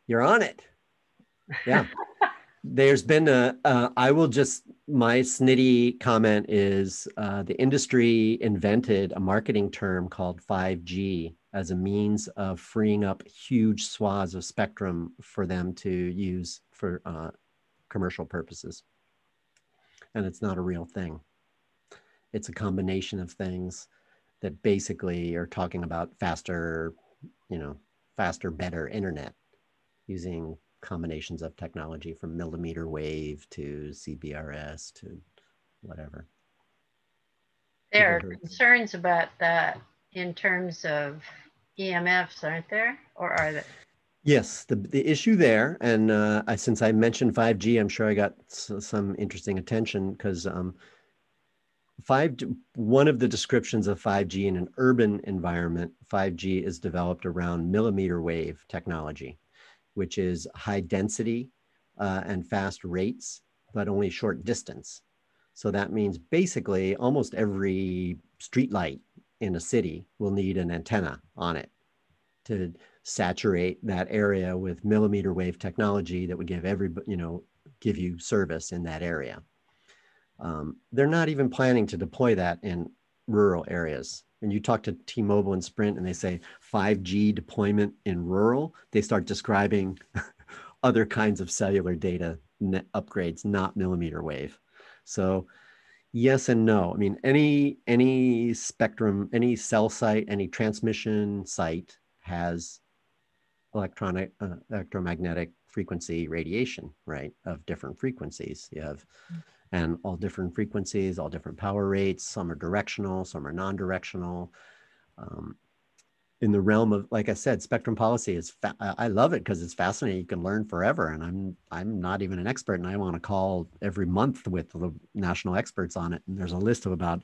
you're on it. Yeah. there's been a. Uh, I will just my snitty comment is uh, the industry invented a marketing term called 5G as a means of freeing up huge swaths of spectrum for them to use for uh, commercial purposes. And it's not a real thing. It's a combination of things that basically are talking about faster, you know, faster, better internet using combinations of technology from millimeter wave to CBRS to whatever. There are concerns about that in terms of EMFs, aren't there? Or are there? Yes, the, the issue there, and uh, I, since I mentioned 5G, I'm sure I got some interesting attention because um, five one of the descriptions of 5G in an urban environment, 5G is developed around millimeter wave technology which is high density uh, and fast rates, but only short distance. So that means basically almost every street light in a city will need an antenna on it to saturate that area with millimeter wave technology that would give every, you know, give you service in that area. Um, they're not even planning to deploy that in rural areas and you talk to T-Mobile and Sprint and they say 5G deployment in rural, they start describing other kinds of cellular data upgrades, not millimeter wave. So yes and no. I mean, any any spectrum, any cell site, any transmission site has electronic uh, electromagnetic frequency radiation, right, of different frequencies. You have and all different frequencies, all different power rates. Some are directional, some are non-directional. Um, in the realm of, like I said, spectrum policy is, I love it because it's fascinating. You can learn forever. And I'm, I'm not even an expert and I want to call every month with the national experts on it. And there's a list of about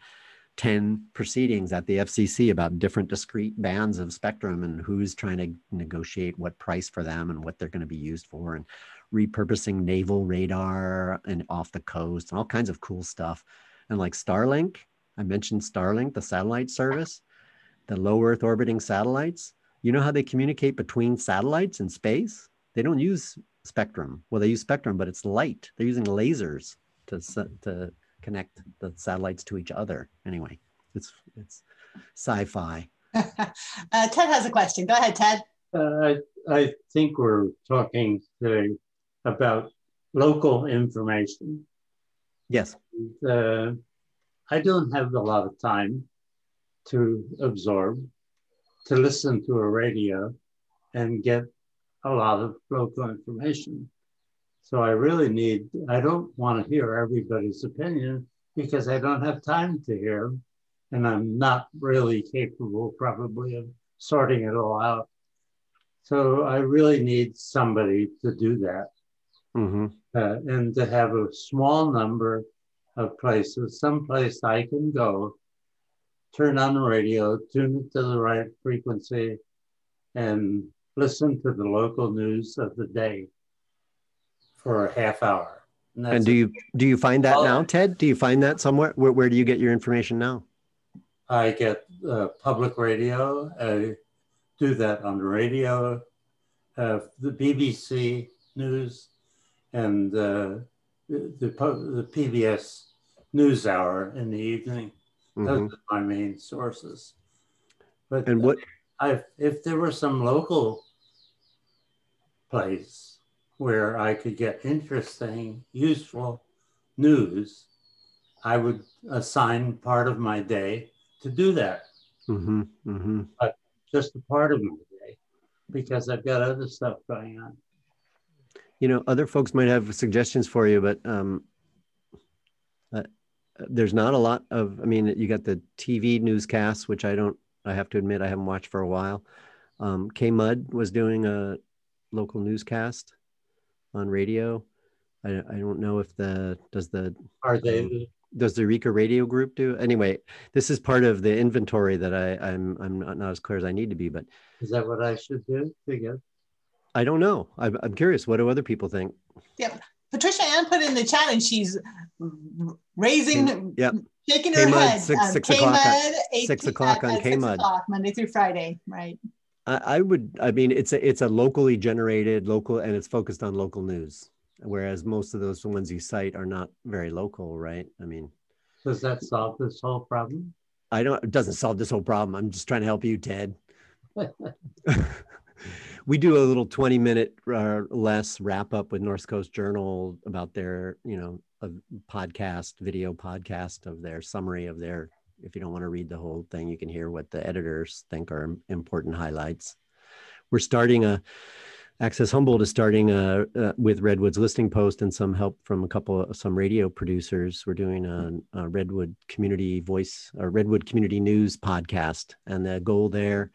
10 proceedings at the FCC about different discrete bands of spectrum and who's trying to negotiate what price for them and what they're going to be used for. And repurposing naval radar and off the coast and all kinds of cool stuff. And like Starlink, I mentioned Starlink, the satellite service, the low Earth orbiting satellites. You know how they communicate between satellites in space? They don't use spectrum. Well, they use spectrum, but it's light. They're using lasers to to connect the satellites to each other. Anyway, it's it's sci-fi. uh, Ted has a question. Go ahead, Ted. Uh, I, I think we're talking today about local information. Yes. Uh, I don't have a lot of time to absorb, to listen to a radio and get a lot of local information. So I really need, I don't want to hear everybody's opinion because I don't have time to hear. And I'm not really capable, probably, of sorting it all out. So I really need somebody to do that mm-hmm. uh, and to have a small number of places, someplace I can go, turn on the radio, tune it to the right frequency, and listen to the local news of the day for a half hour. And, and do you do you find that now, Ted? Do you find that somewhere? Where, where do you get your information now? I get uh, public radio. I do that on the radio, uh, the BBC News, and uh, the, the, the PBS NewsHour in the evening. Mm-hmm. Those are my main sources. But and what I if there were some local place where I could get interesting, useful news, I would assign part of my day to do that. Mm-hmm, mm-hmm. But just a part of my day because I've got other stuff going on you know, other folks might have suggestions for you, but um, uh, there's not a lot of. I mean, you got the TV newscasts, which I don't. I have to admit, I haven't watched for a while. Um, KMUD was doing a local newscast on radio. I, I don't know if the does the are they um, does the Eureka Radio Group do? Anyway, this is part of the inventory that I, I'm I'm not, not as clear as I need to be. But is that what I should do to get I don't know. I'm, I'm curious. What do other people think? Yeah. Patricia Ann put in the chat and she's raising, yep. shaking her head. Six, um, six o'clock. Six o'clock on KMUD. Monday through Friday, right? I, I, would. I mean, it's a it's a locally generated local, and it's focused on local news. whereas most of those ones you cite are not very local, right? I mean, does that solve this whole problem? I don't. It doesn't solve this whole problem. I'm just trying to help you, Ted. we do a little 20 minute or uh, less wrap up with North Coast Journal about their, you know, a podcast, video podcast of their summary of their. If you don't want to read the whole thing, you can hear what the editors think are important highlights. We're starting a Access Humboldt is starting a, uh, with Redwoods Listening Post and some help from a couple of some radio producers. We're doing a, a Redwood Community Voice, a Redwood Community News podcast, and the goal there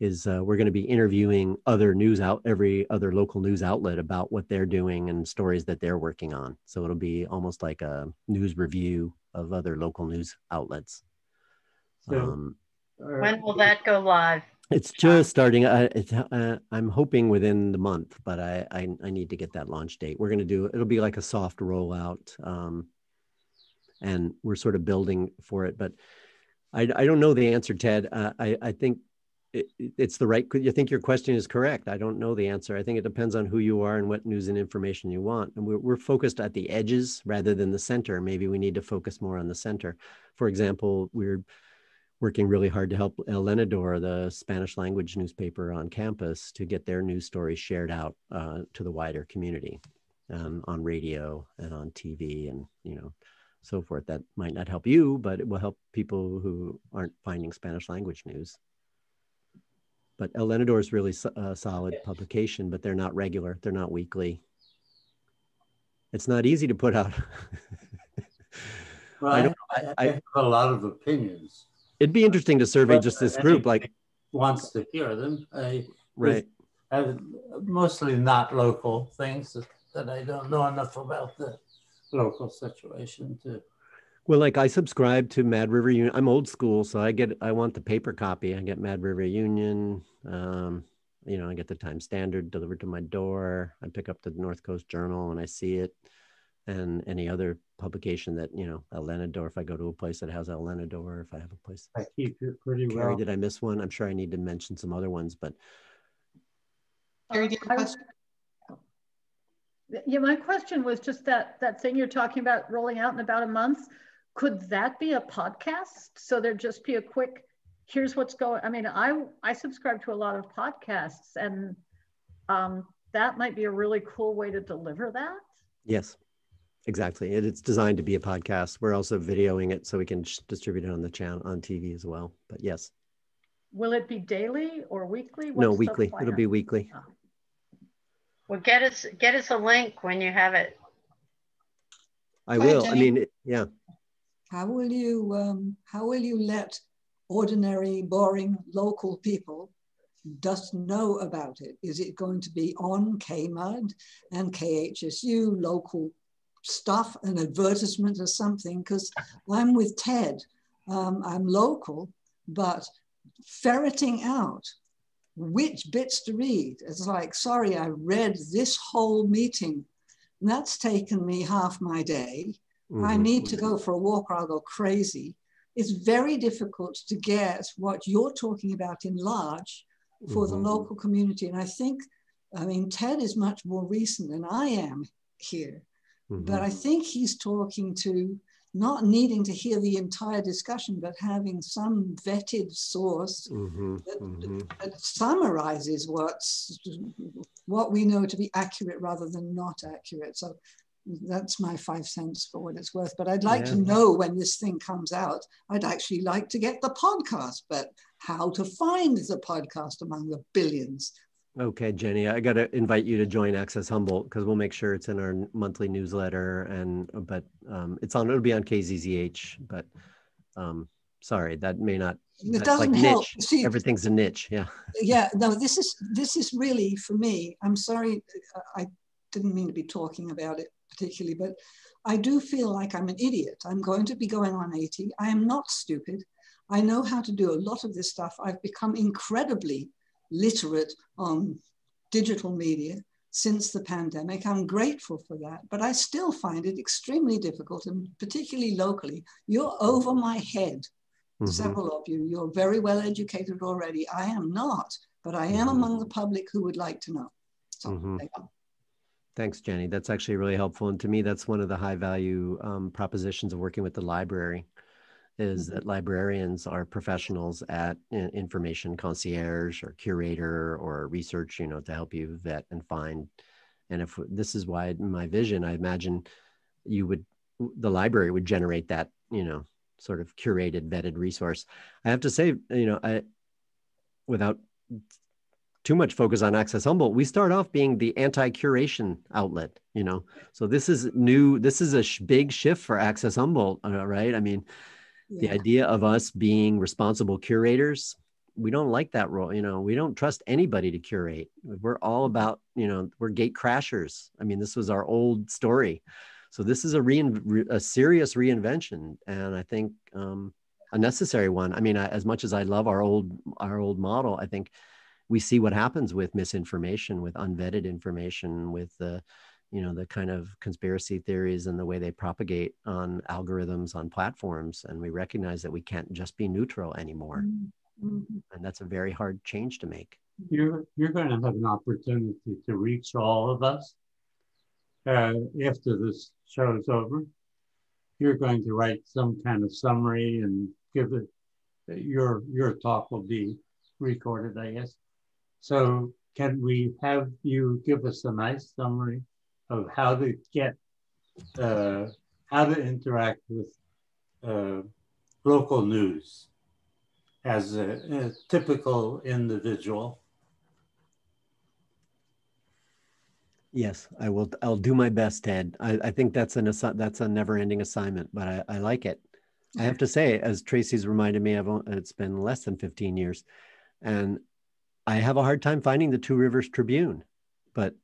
is uh, we're going to be interviewing other news out every other local news outlet about what they're doing and stories that they're working on. So it'll be almost like a news review of other local news outlets. So, um, when will that go live? It's just starting. Uh, it's, uh, I'm hoping within the month, but I, I, I need to get that launch date. We're going to do it'll be like a soft rollout, um, and we're sort of building for it. But I, I don't know the answer, Ted. Uh, I I think it, it's the right. You think your question is correct? I don't know the answer. I think it depends on who you are and what news and information you want. And we're we're focused at the edges rather than the center. Maybe we need to focus more on the center. For example, we're working really hard to help El Leñador, the Spanish language newspaper on campus, to get their news stories shared out uh, to the wider community um, on radio and on TV and, you know, so forth. That might not help you, but it will help people who aren't finding Spanish language news. But El Leñador is really a uh, solid publication, but they're not regular. They're not weekly. It's not easy to put out. well, I, I, I, have a lot of opinions It'd be interesting to survey just this group, like wants to hear them. I, right. I, mostly not local things that I don't know enough about the local situation to. Well, like I subscribe to Mad River Union. I'm old school, so I get I want the paper copy. I get Mad River Union. Um, you know, I get the Times Standard delivered to my door. I pick up the North Coast Journal and I see it and any other publication that you know El Leñador. If I go to a place that has El Leñador, if I have a place, I keep it pretty Carrie, well. Did I miss one? I'm sure I need to mention some other ones, but Carrie, do you have a question? Yeah, my question was just that that thing you're talking about rolling out in about a month. Could that be a podcast? So there'd just be a quick, here's what's going. I mean, I I subscribe to a lot of podcasts, and um, that might be a really cool way to deliver that. Yes. Exactly. it's designed to be a podcast. We're also videoing it so we can distribute it on the channel on TV as well. But yes. Will it be daily or weekly? What's no, weekly. It'll be weekly. Oh. Well, get us get us a link when you have it. I will. Ahead, I mean, yeah. How will you um, how will you let ordinary, boring local people just know about it? Is it going to be on KMUD and KHSU local stuff, an advertisement or something, because I'm with Ted. Um, I'm local, but ferreting out which bits to read. It's like, sorry, I read this whole meeting. And that's taken me half my day. Mm-hmm. I need to go for a walk or I'll go crazy. It's very difficult to get what you're talking about in large for mm-hmm. the local community. And I think, I mean, Ted is much more recent than I am here. Mm-hmm. But I think he's talking to not needing to hear the entire discussion, but having some vetted source mm-hmm. That, mm-hmm. that, summarizes what's what we know to be accurate rather than not accurate. So that's my five cents for what it's worth. But I'd like yeah. to know when this thing comes out. I'd actually like to get the podcast, but how to find the podcast among the billions Okay, Jenny, I got to invite you to join Access Humboldt because we'll make sure it's in our monthly newsletter. And but um, it's on. It'll be on KZZH. But um, sorry, that may not. It doesn't like help. Niche. See, Everything's a niche. Yeah. Yeah. No, this is this is really for me. I'm sorry, I didn't mean to be talking about it particularly, but I do feel like I'm an idiot. I'm going to be going on 80. I am not stupid. I know how to do a lot of this stuff. I've become incredibly literate on digital media since the pandemic. I'm grateful for that, but I still find it extremely difficult, and particularly locally. You're over my head, mm-hmm. several of you. You're very well educated already. I am not, but I am mm-hmm. among the public who would like to know. So, mm-hmm. Thanks, Jenny. That's actually really helpful. And to me, that's one of the high value um, propositions of working with the library is mm-hmm. that librarians are professionals at information concierge or curator or research, you know, to help you vet and find. And if this is why my vision, I imagine you would, the library would generate that, you know, sort of curated, vetted resource. I have to say, you know, I, without too much focus on Access Humboldt, we start off being the anti-curation outlet, you know. So this is new. This is a sh- big shift for Access Humboldt, uh, right? I mean, yeah. the idea of us being responsible curators, we don't like that role. You know, we don't trust anybody to curate. We're all about, you know, we're gate crashers. I mean, this was our old story. So this is a rein, a serious reinvention, and I think um, a necessary one. I mean, I, as much as I love our old our old model, I think we see what happens with misinformation, with unvetted information, with the, you know, the kind of conspiracy theories and the way they propagate on algorithms on platforms. And we recognize that we can't just be neutral anymore. Mm-hmm. And that's a very hard change to make. You're, you're going to have an opportunity to reach all of us uh, after this show is over. You're going to write some kind of summary and give it, your, your talk will be recorded, I guess. So can we have you give us a nice summary of how to get, uh, how to interact with uh, local news as a, a typical individual? Yes, I will. I'll do my best, Ted. I, I think that's an that's a never-ending assignment, but I, I like it. I have to say, as Tracy's reminded me, I've it's been less than 15 years, and I have a hard time finding the Two Rivers Tribune, but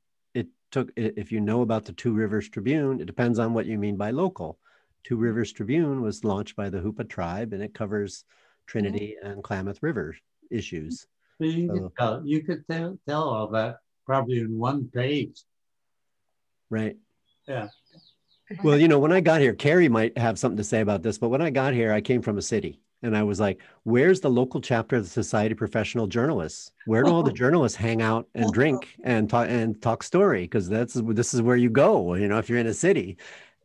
took, if you know about the Two Rivers Tribune, it depends on what you mean by local. Two Rivers Tribune was launched by the Hoopa tribe and it covers Trinity mm-hmm. and Klamath River issues. So you, so, could tell, you could tell, tell all that probably in one page. Right. Yeah. Well, you know, when I got here, Carrie might have something to say about this, but when I got here, I came from a city and I was like, "Where's the local chapter of the Society of Professional Journalists? Where do all the journalists hang out and drink and talk and talk story? Because that's this is where you go. You know, if you're in a city."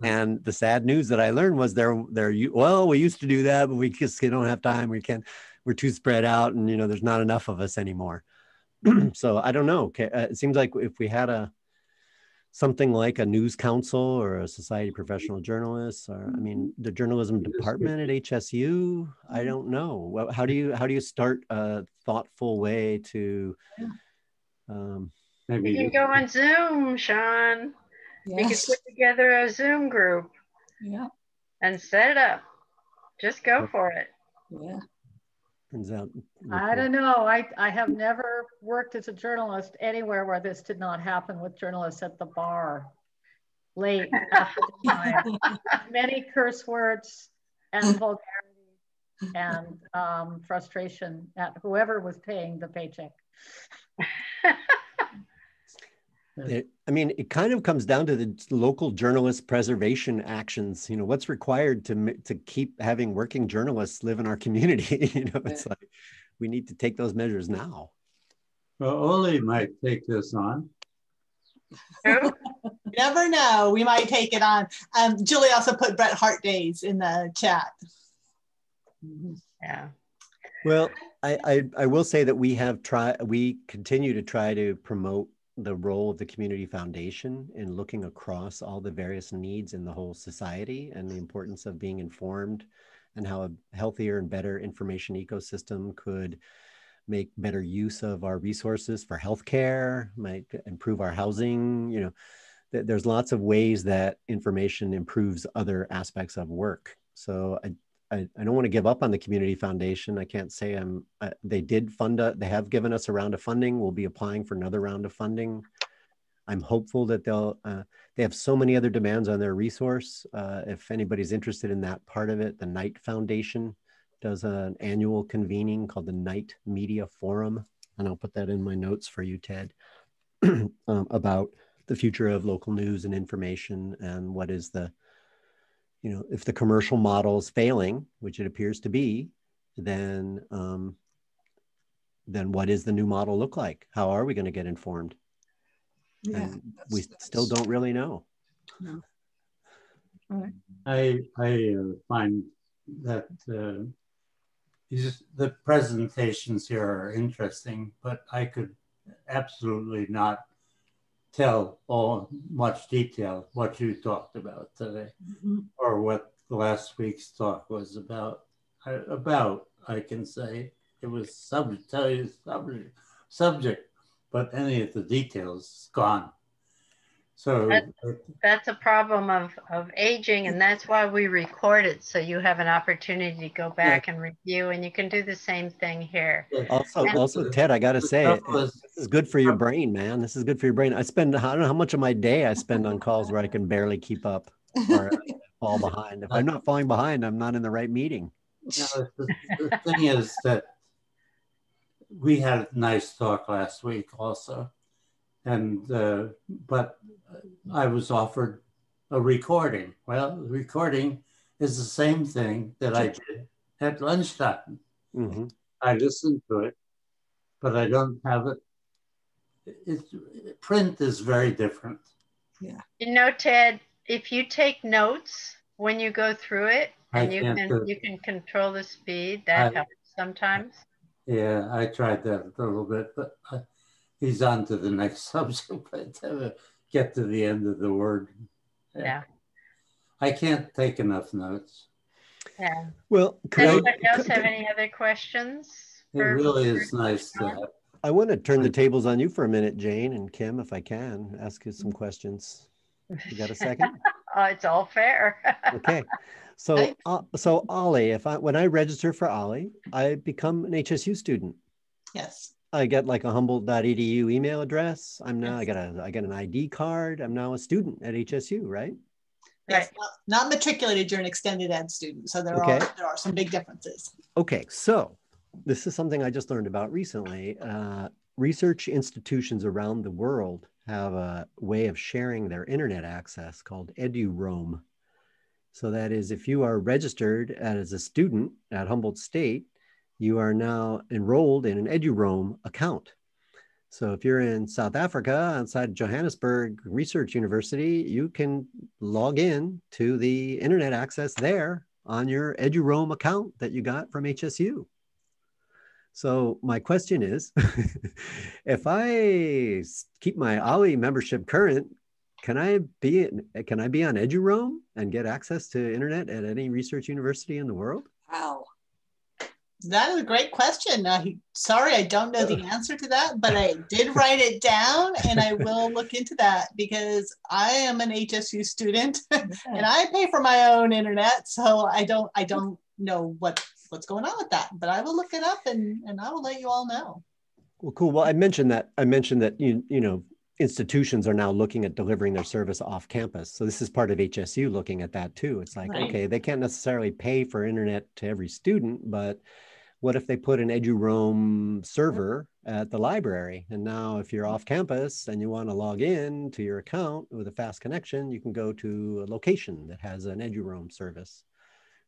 And the sad news that I learned was there, there. You well, we used to do that, but we just we don't have time. We can't. We're too spread out, and you know, there's not enough of us anymore. so I don't know. Uh, it seems like if we had a something like a news council or a society of professional journalists or i mean mm-hmm. the journalism department at hsu i mm-hmm. don't know. How do you how do you start a thoughtful way to um, Maybe. you can go on zoom sean. Yes. you can put together a zoom group yeah. and set it up. Just go for it. Yeah turns out i don't know. I i have never worked as a journalist anywhere where this did not happen with journalists at the bar late after the time. Many curse words and vulgarity and um, frustration at whoever was paying the paycheck It, I mean, it kind of comes down to the local journalist preservation actions. You know, what's required to to keep having working journalists live in our community. you know, it's like we need to take those measures now. Well, OLLI might take this on. never know. We might take it on. Um, Julie also put Bret Harte days in the chat. Yeah. Well, I, I, I will say that we have tried. We continue to try to promote the role of the community foundation in looking across all the various needs in the whole society and the importance of being informed and how a healthier and better information ecosystem could make better use of our resources for healthcare, might improve our housing, you know, there's lots of ways that information improves other aspects of work. So I, I, I, don't want to give up on the community foundation. I can't say I'm, uh, they did fund, a, they have given us a round of funding. We'll be applying for another round of funding. I'm hopeful that they'll, uh, they have so many other demands on their resource. Uh, if anybody's interested in that part of it, the Knight Foundation does an annual convening called the Knight Media Forum. And I'll put that in my notes for you, Ted, um, about the future of local news and information and what is the, you know, if the commercial model is failing, which it appears to be, then um, then what is the new model look like? How are we going to get informed? Yeah, and we that's... still don't really know. No. All right. I I uh, find that uh, these the presentations here are interesting, but I could absolutely not tell all much detail what you talked about today, mm-hmm. or what last week's talk was about. About I can say it was subject, tell you subject, subject, but any of the details gone. So that's, uh, that's, a problem of, of aging, and that's why we record it so you have an opportunity to go back yeah. and review, and you can do the same thing here. Also, and also, Ted, I gotta say, this is good for your brain, man. This is good for your brain. I spend I don't know how much of my day I spend on calls where I can barely keep up or fall behind. If I'm not falling behind, I'm not in the right meeting. You know, the, the thing is that we had a nice talk last week also and uh, but I was offered a recording. Well, the recording is the same thing that I did at lunchtime. Mm-hmm. I listened to it, but I don't have it. It's, print is very different. Yeah. You know, Ted, if you take notes when you go through it, and you can do, you can control the speed, that I, helps sometimes. Yeah, I tried that a little bit, but. I, he's on to the next subject, but uh, get to the end of the word. Yeah. yeah. I can't take enough notes. Yeah. Well, could anybody I, else could, have any other questions? It really is nice to have. I want to turn the tables on you for a minute, Jane and Kim, if I can, ask you some questions. You got a second? oh, it's all fair. okay. So, uh, so OLLI, if I when I register for OLLI, I become an HSU student. Yes. I get like a humboldt.edu email address. I'm now, I got a, I got an ID card. I'm now a student at HSU, right? Yes, not, not matriculated, you're an extended ed student. So there okay. are, there are some big differences. Okay. So this is something I just learned about recently. Uh, research institutions around the world have a way of sharing their internet access called EduRoam. So that is if you are registered as a student at Humboldt State, you are now enrolled in an EduRoam account. So if you're in South Africa outside Johannesburg Research University, you can log in to the internet access there on your EduRoam account that you got from HSU. So my question is, if I keep my OLLI membership current, can I be can I be on EduRoam and get access to internet at any research university in the world? Wow. That is a great question. Uh, sorry, I don't know the answer to that, but I did write it down and I will look into that because I am an HSU student and I pay for my own internet. So I don't I don't know what what's going on with that, but I will look it up and, and I will let you all know. Well, cool. Well, I mentioned that I mentioned that you you know institutions are now looking at delivering their service off campus. So this is part of HSU looking at that too. It's like, right. okay, they can't necessarily pay for internet to every student, but what if they put an EduRoam server mm-hmm. at the library? And now if you're off campus and you want to log in to your account with a fast connection, you can go to a location that has an EduRoam service.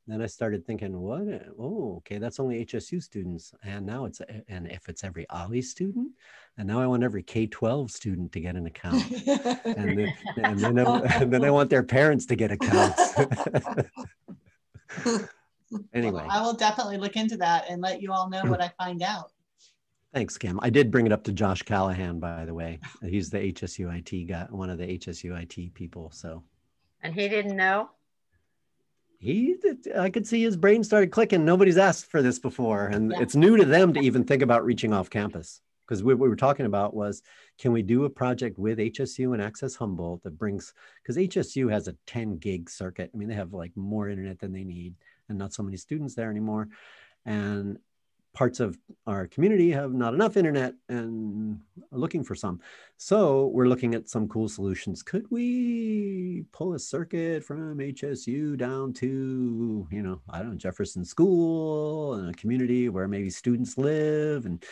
then I started thinking, what? Oh, okay, that's only HSU students. And now it's, and if it's every OLLI student, and now I want every K-12 student to get an account. and, then, and, then I, and then I want their parents to get accounts. anyway, I will definitely look into that and let you all know what I find out. Thanks, Kim. I did bring it up to Josh Callahan, by the way. He's the HSUIT guy, one of the HSUIT people. So, and he didn't know. He, I could see his brain started clicking. Nobody's asked for this before, and yeah. it's new to them to even think about reaching off campus. Because what we were talking about was, can we do a project with HSU and Access Humboldt that brings? Because HSU has a 10 gig circuit. I mean, they have like more internet than they need and not so many students there anymore. And parts of our community have not enough internet and are looking for some. So we're looking at some cool solutions. Could we pull a circuit from HSU down to, you know, I don't know, Jefferson School and a community where maybe students live and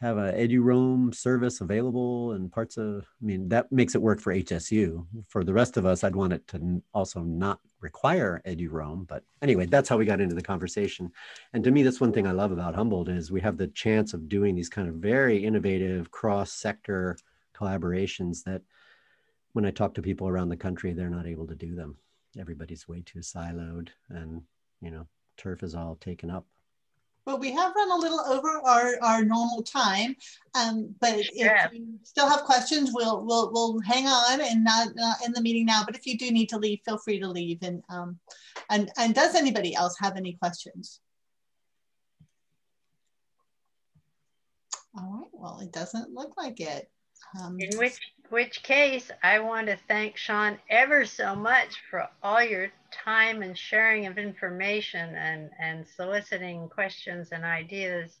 have a EduRoam service available and parts of, I mean, that makes it work for HSU. For the rest of us, I'd want it to also not require EduRoam. But anyway, that's how we got into the conversation. And to me, that's one thing I love about Humboldt is we have the chance of doing these kind of very innovative cross-sector collaborations that when I talk to people around the country, they're not able to do them. Everybody's way too siloed and, you know, turf is all taken up. Well, we have run a little over our, our normal time, um, but Yeah. if you still have questions, we'll we'll we'll hang on and not, not in the meeting now. But if you do need to leave, feel free to leave. And um, and and does anybody else have any questions? All right. Well, it doesn't look like it. Um, In which which case, I want to thank Sean ever so much for all your time and sharing of information and, and soliciting questions and ideas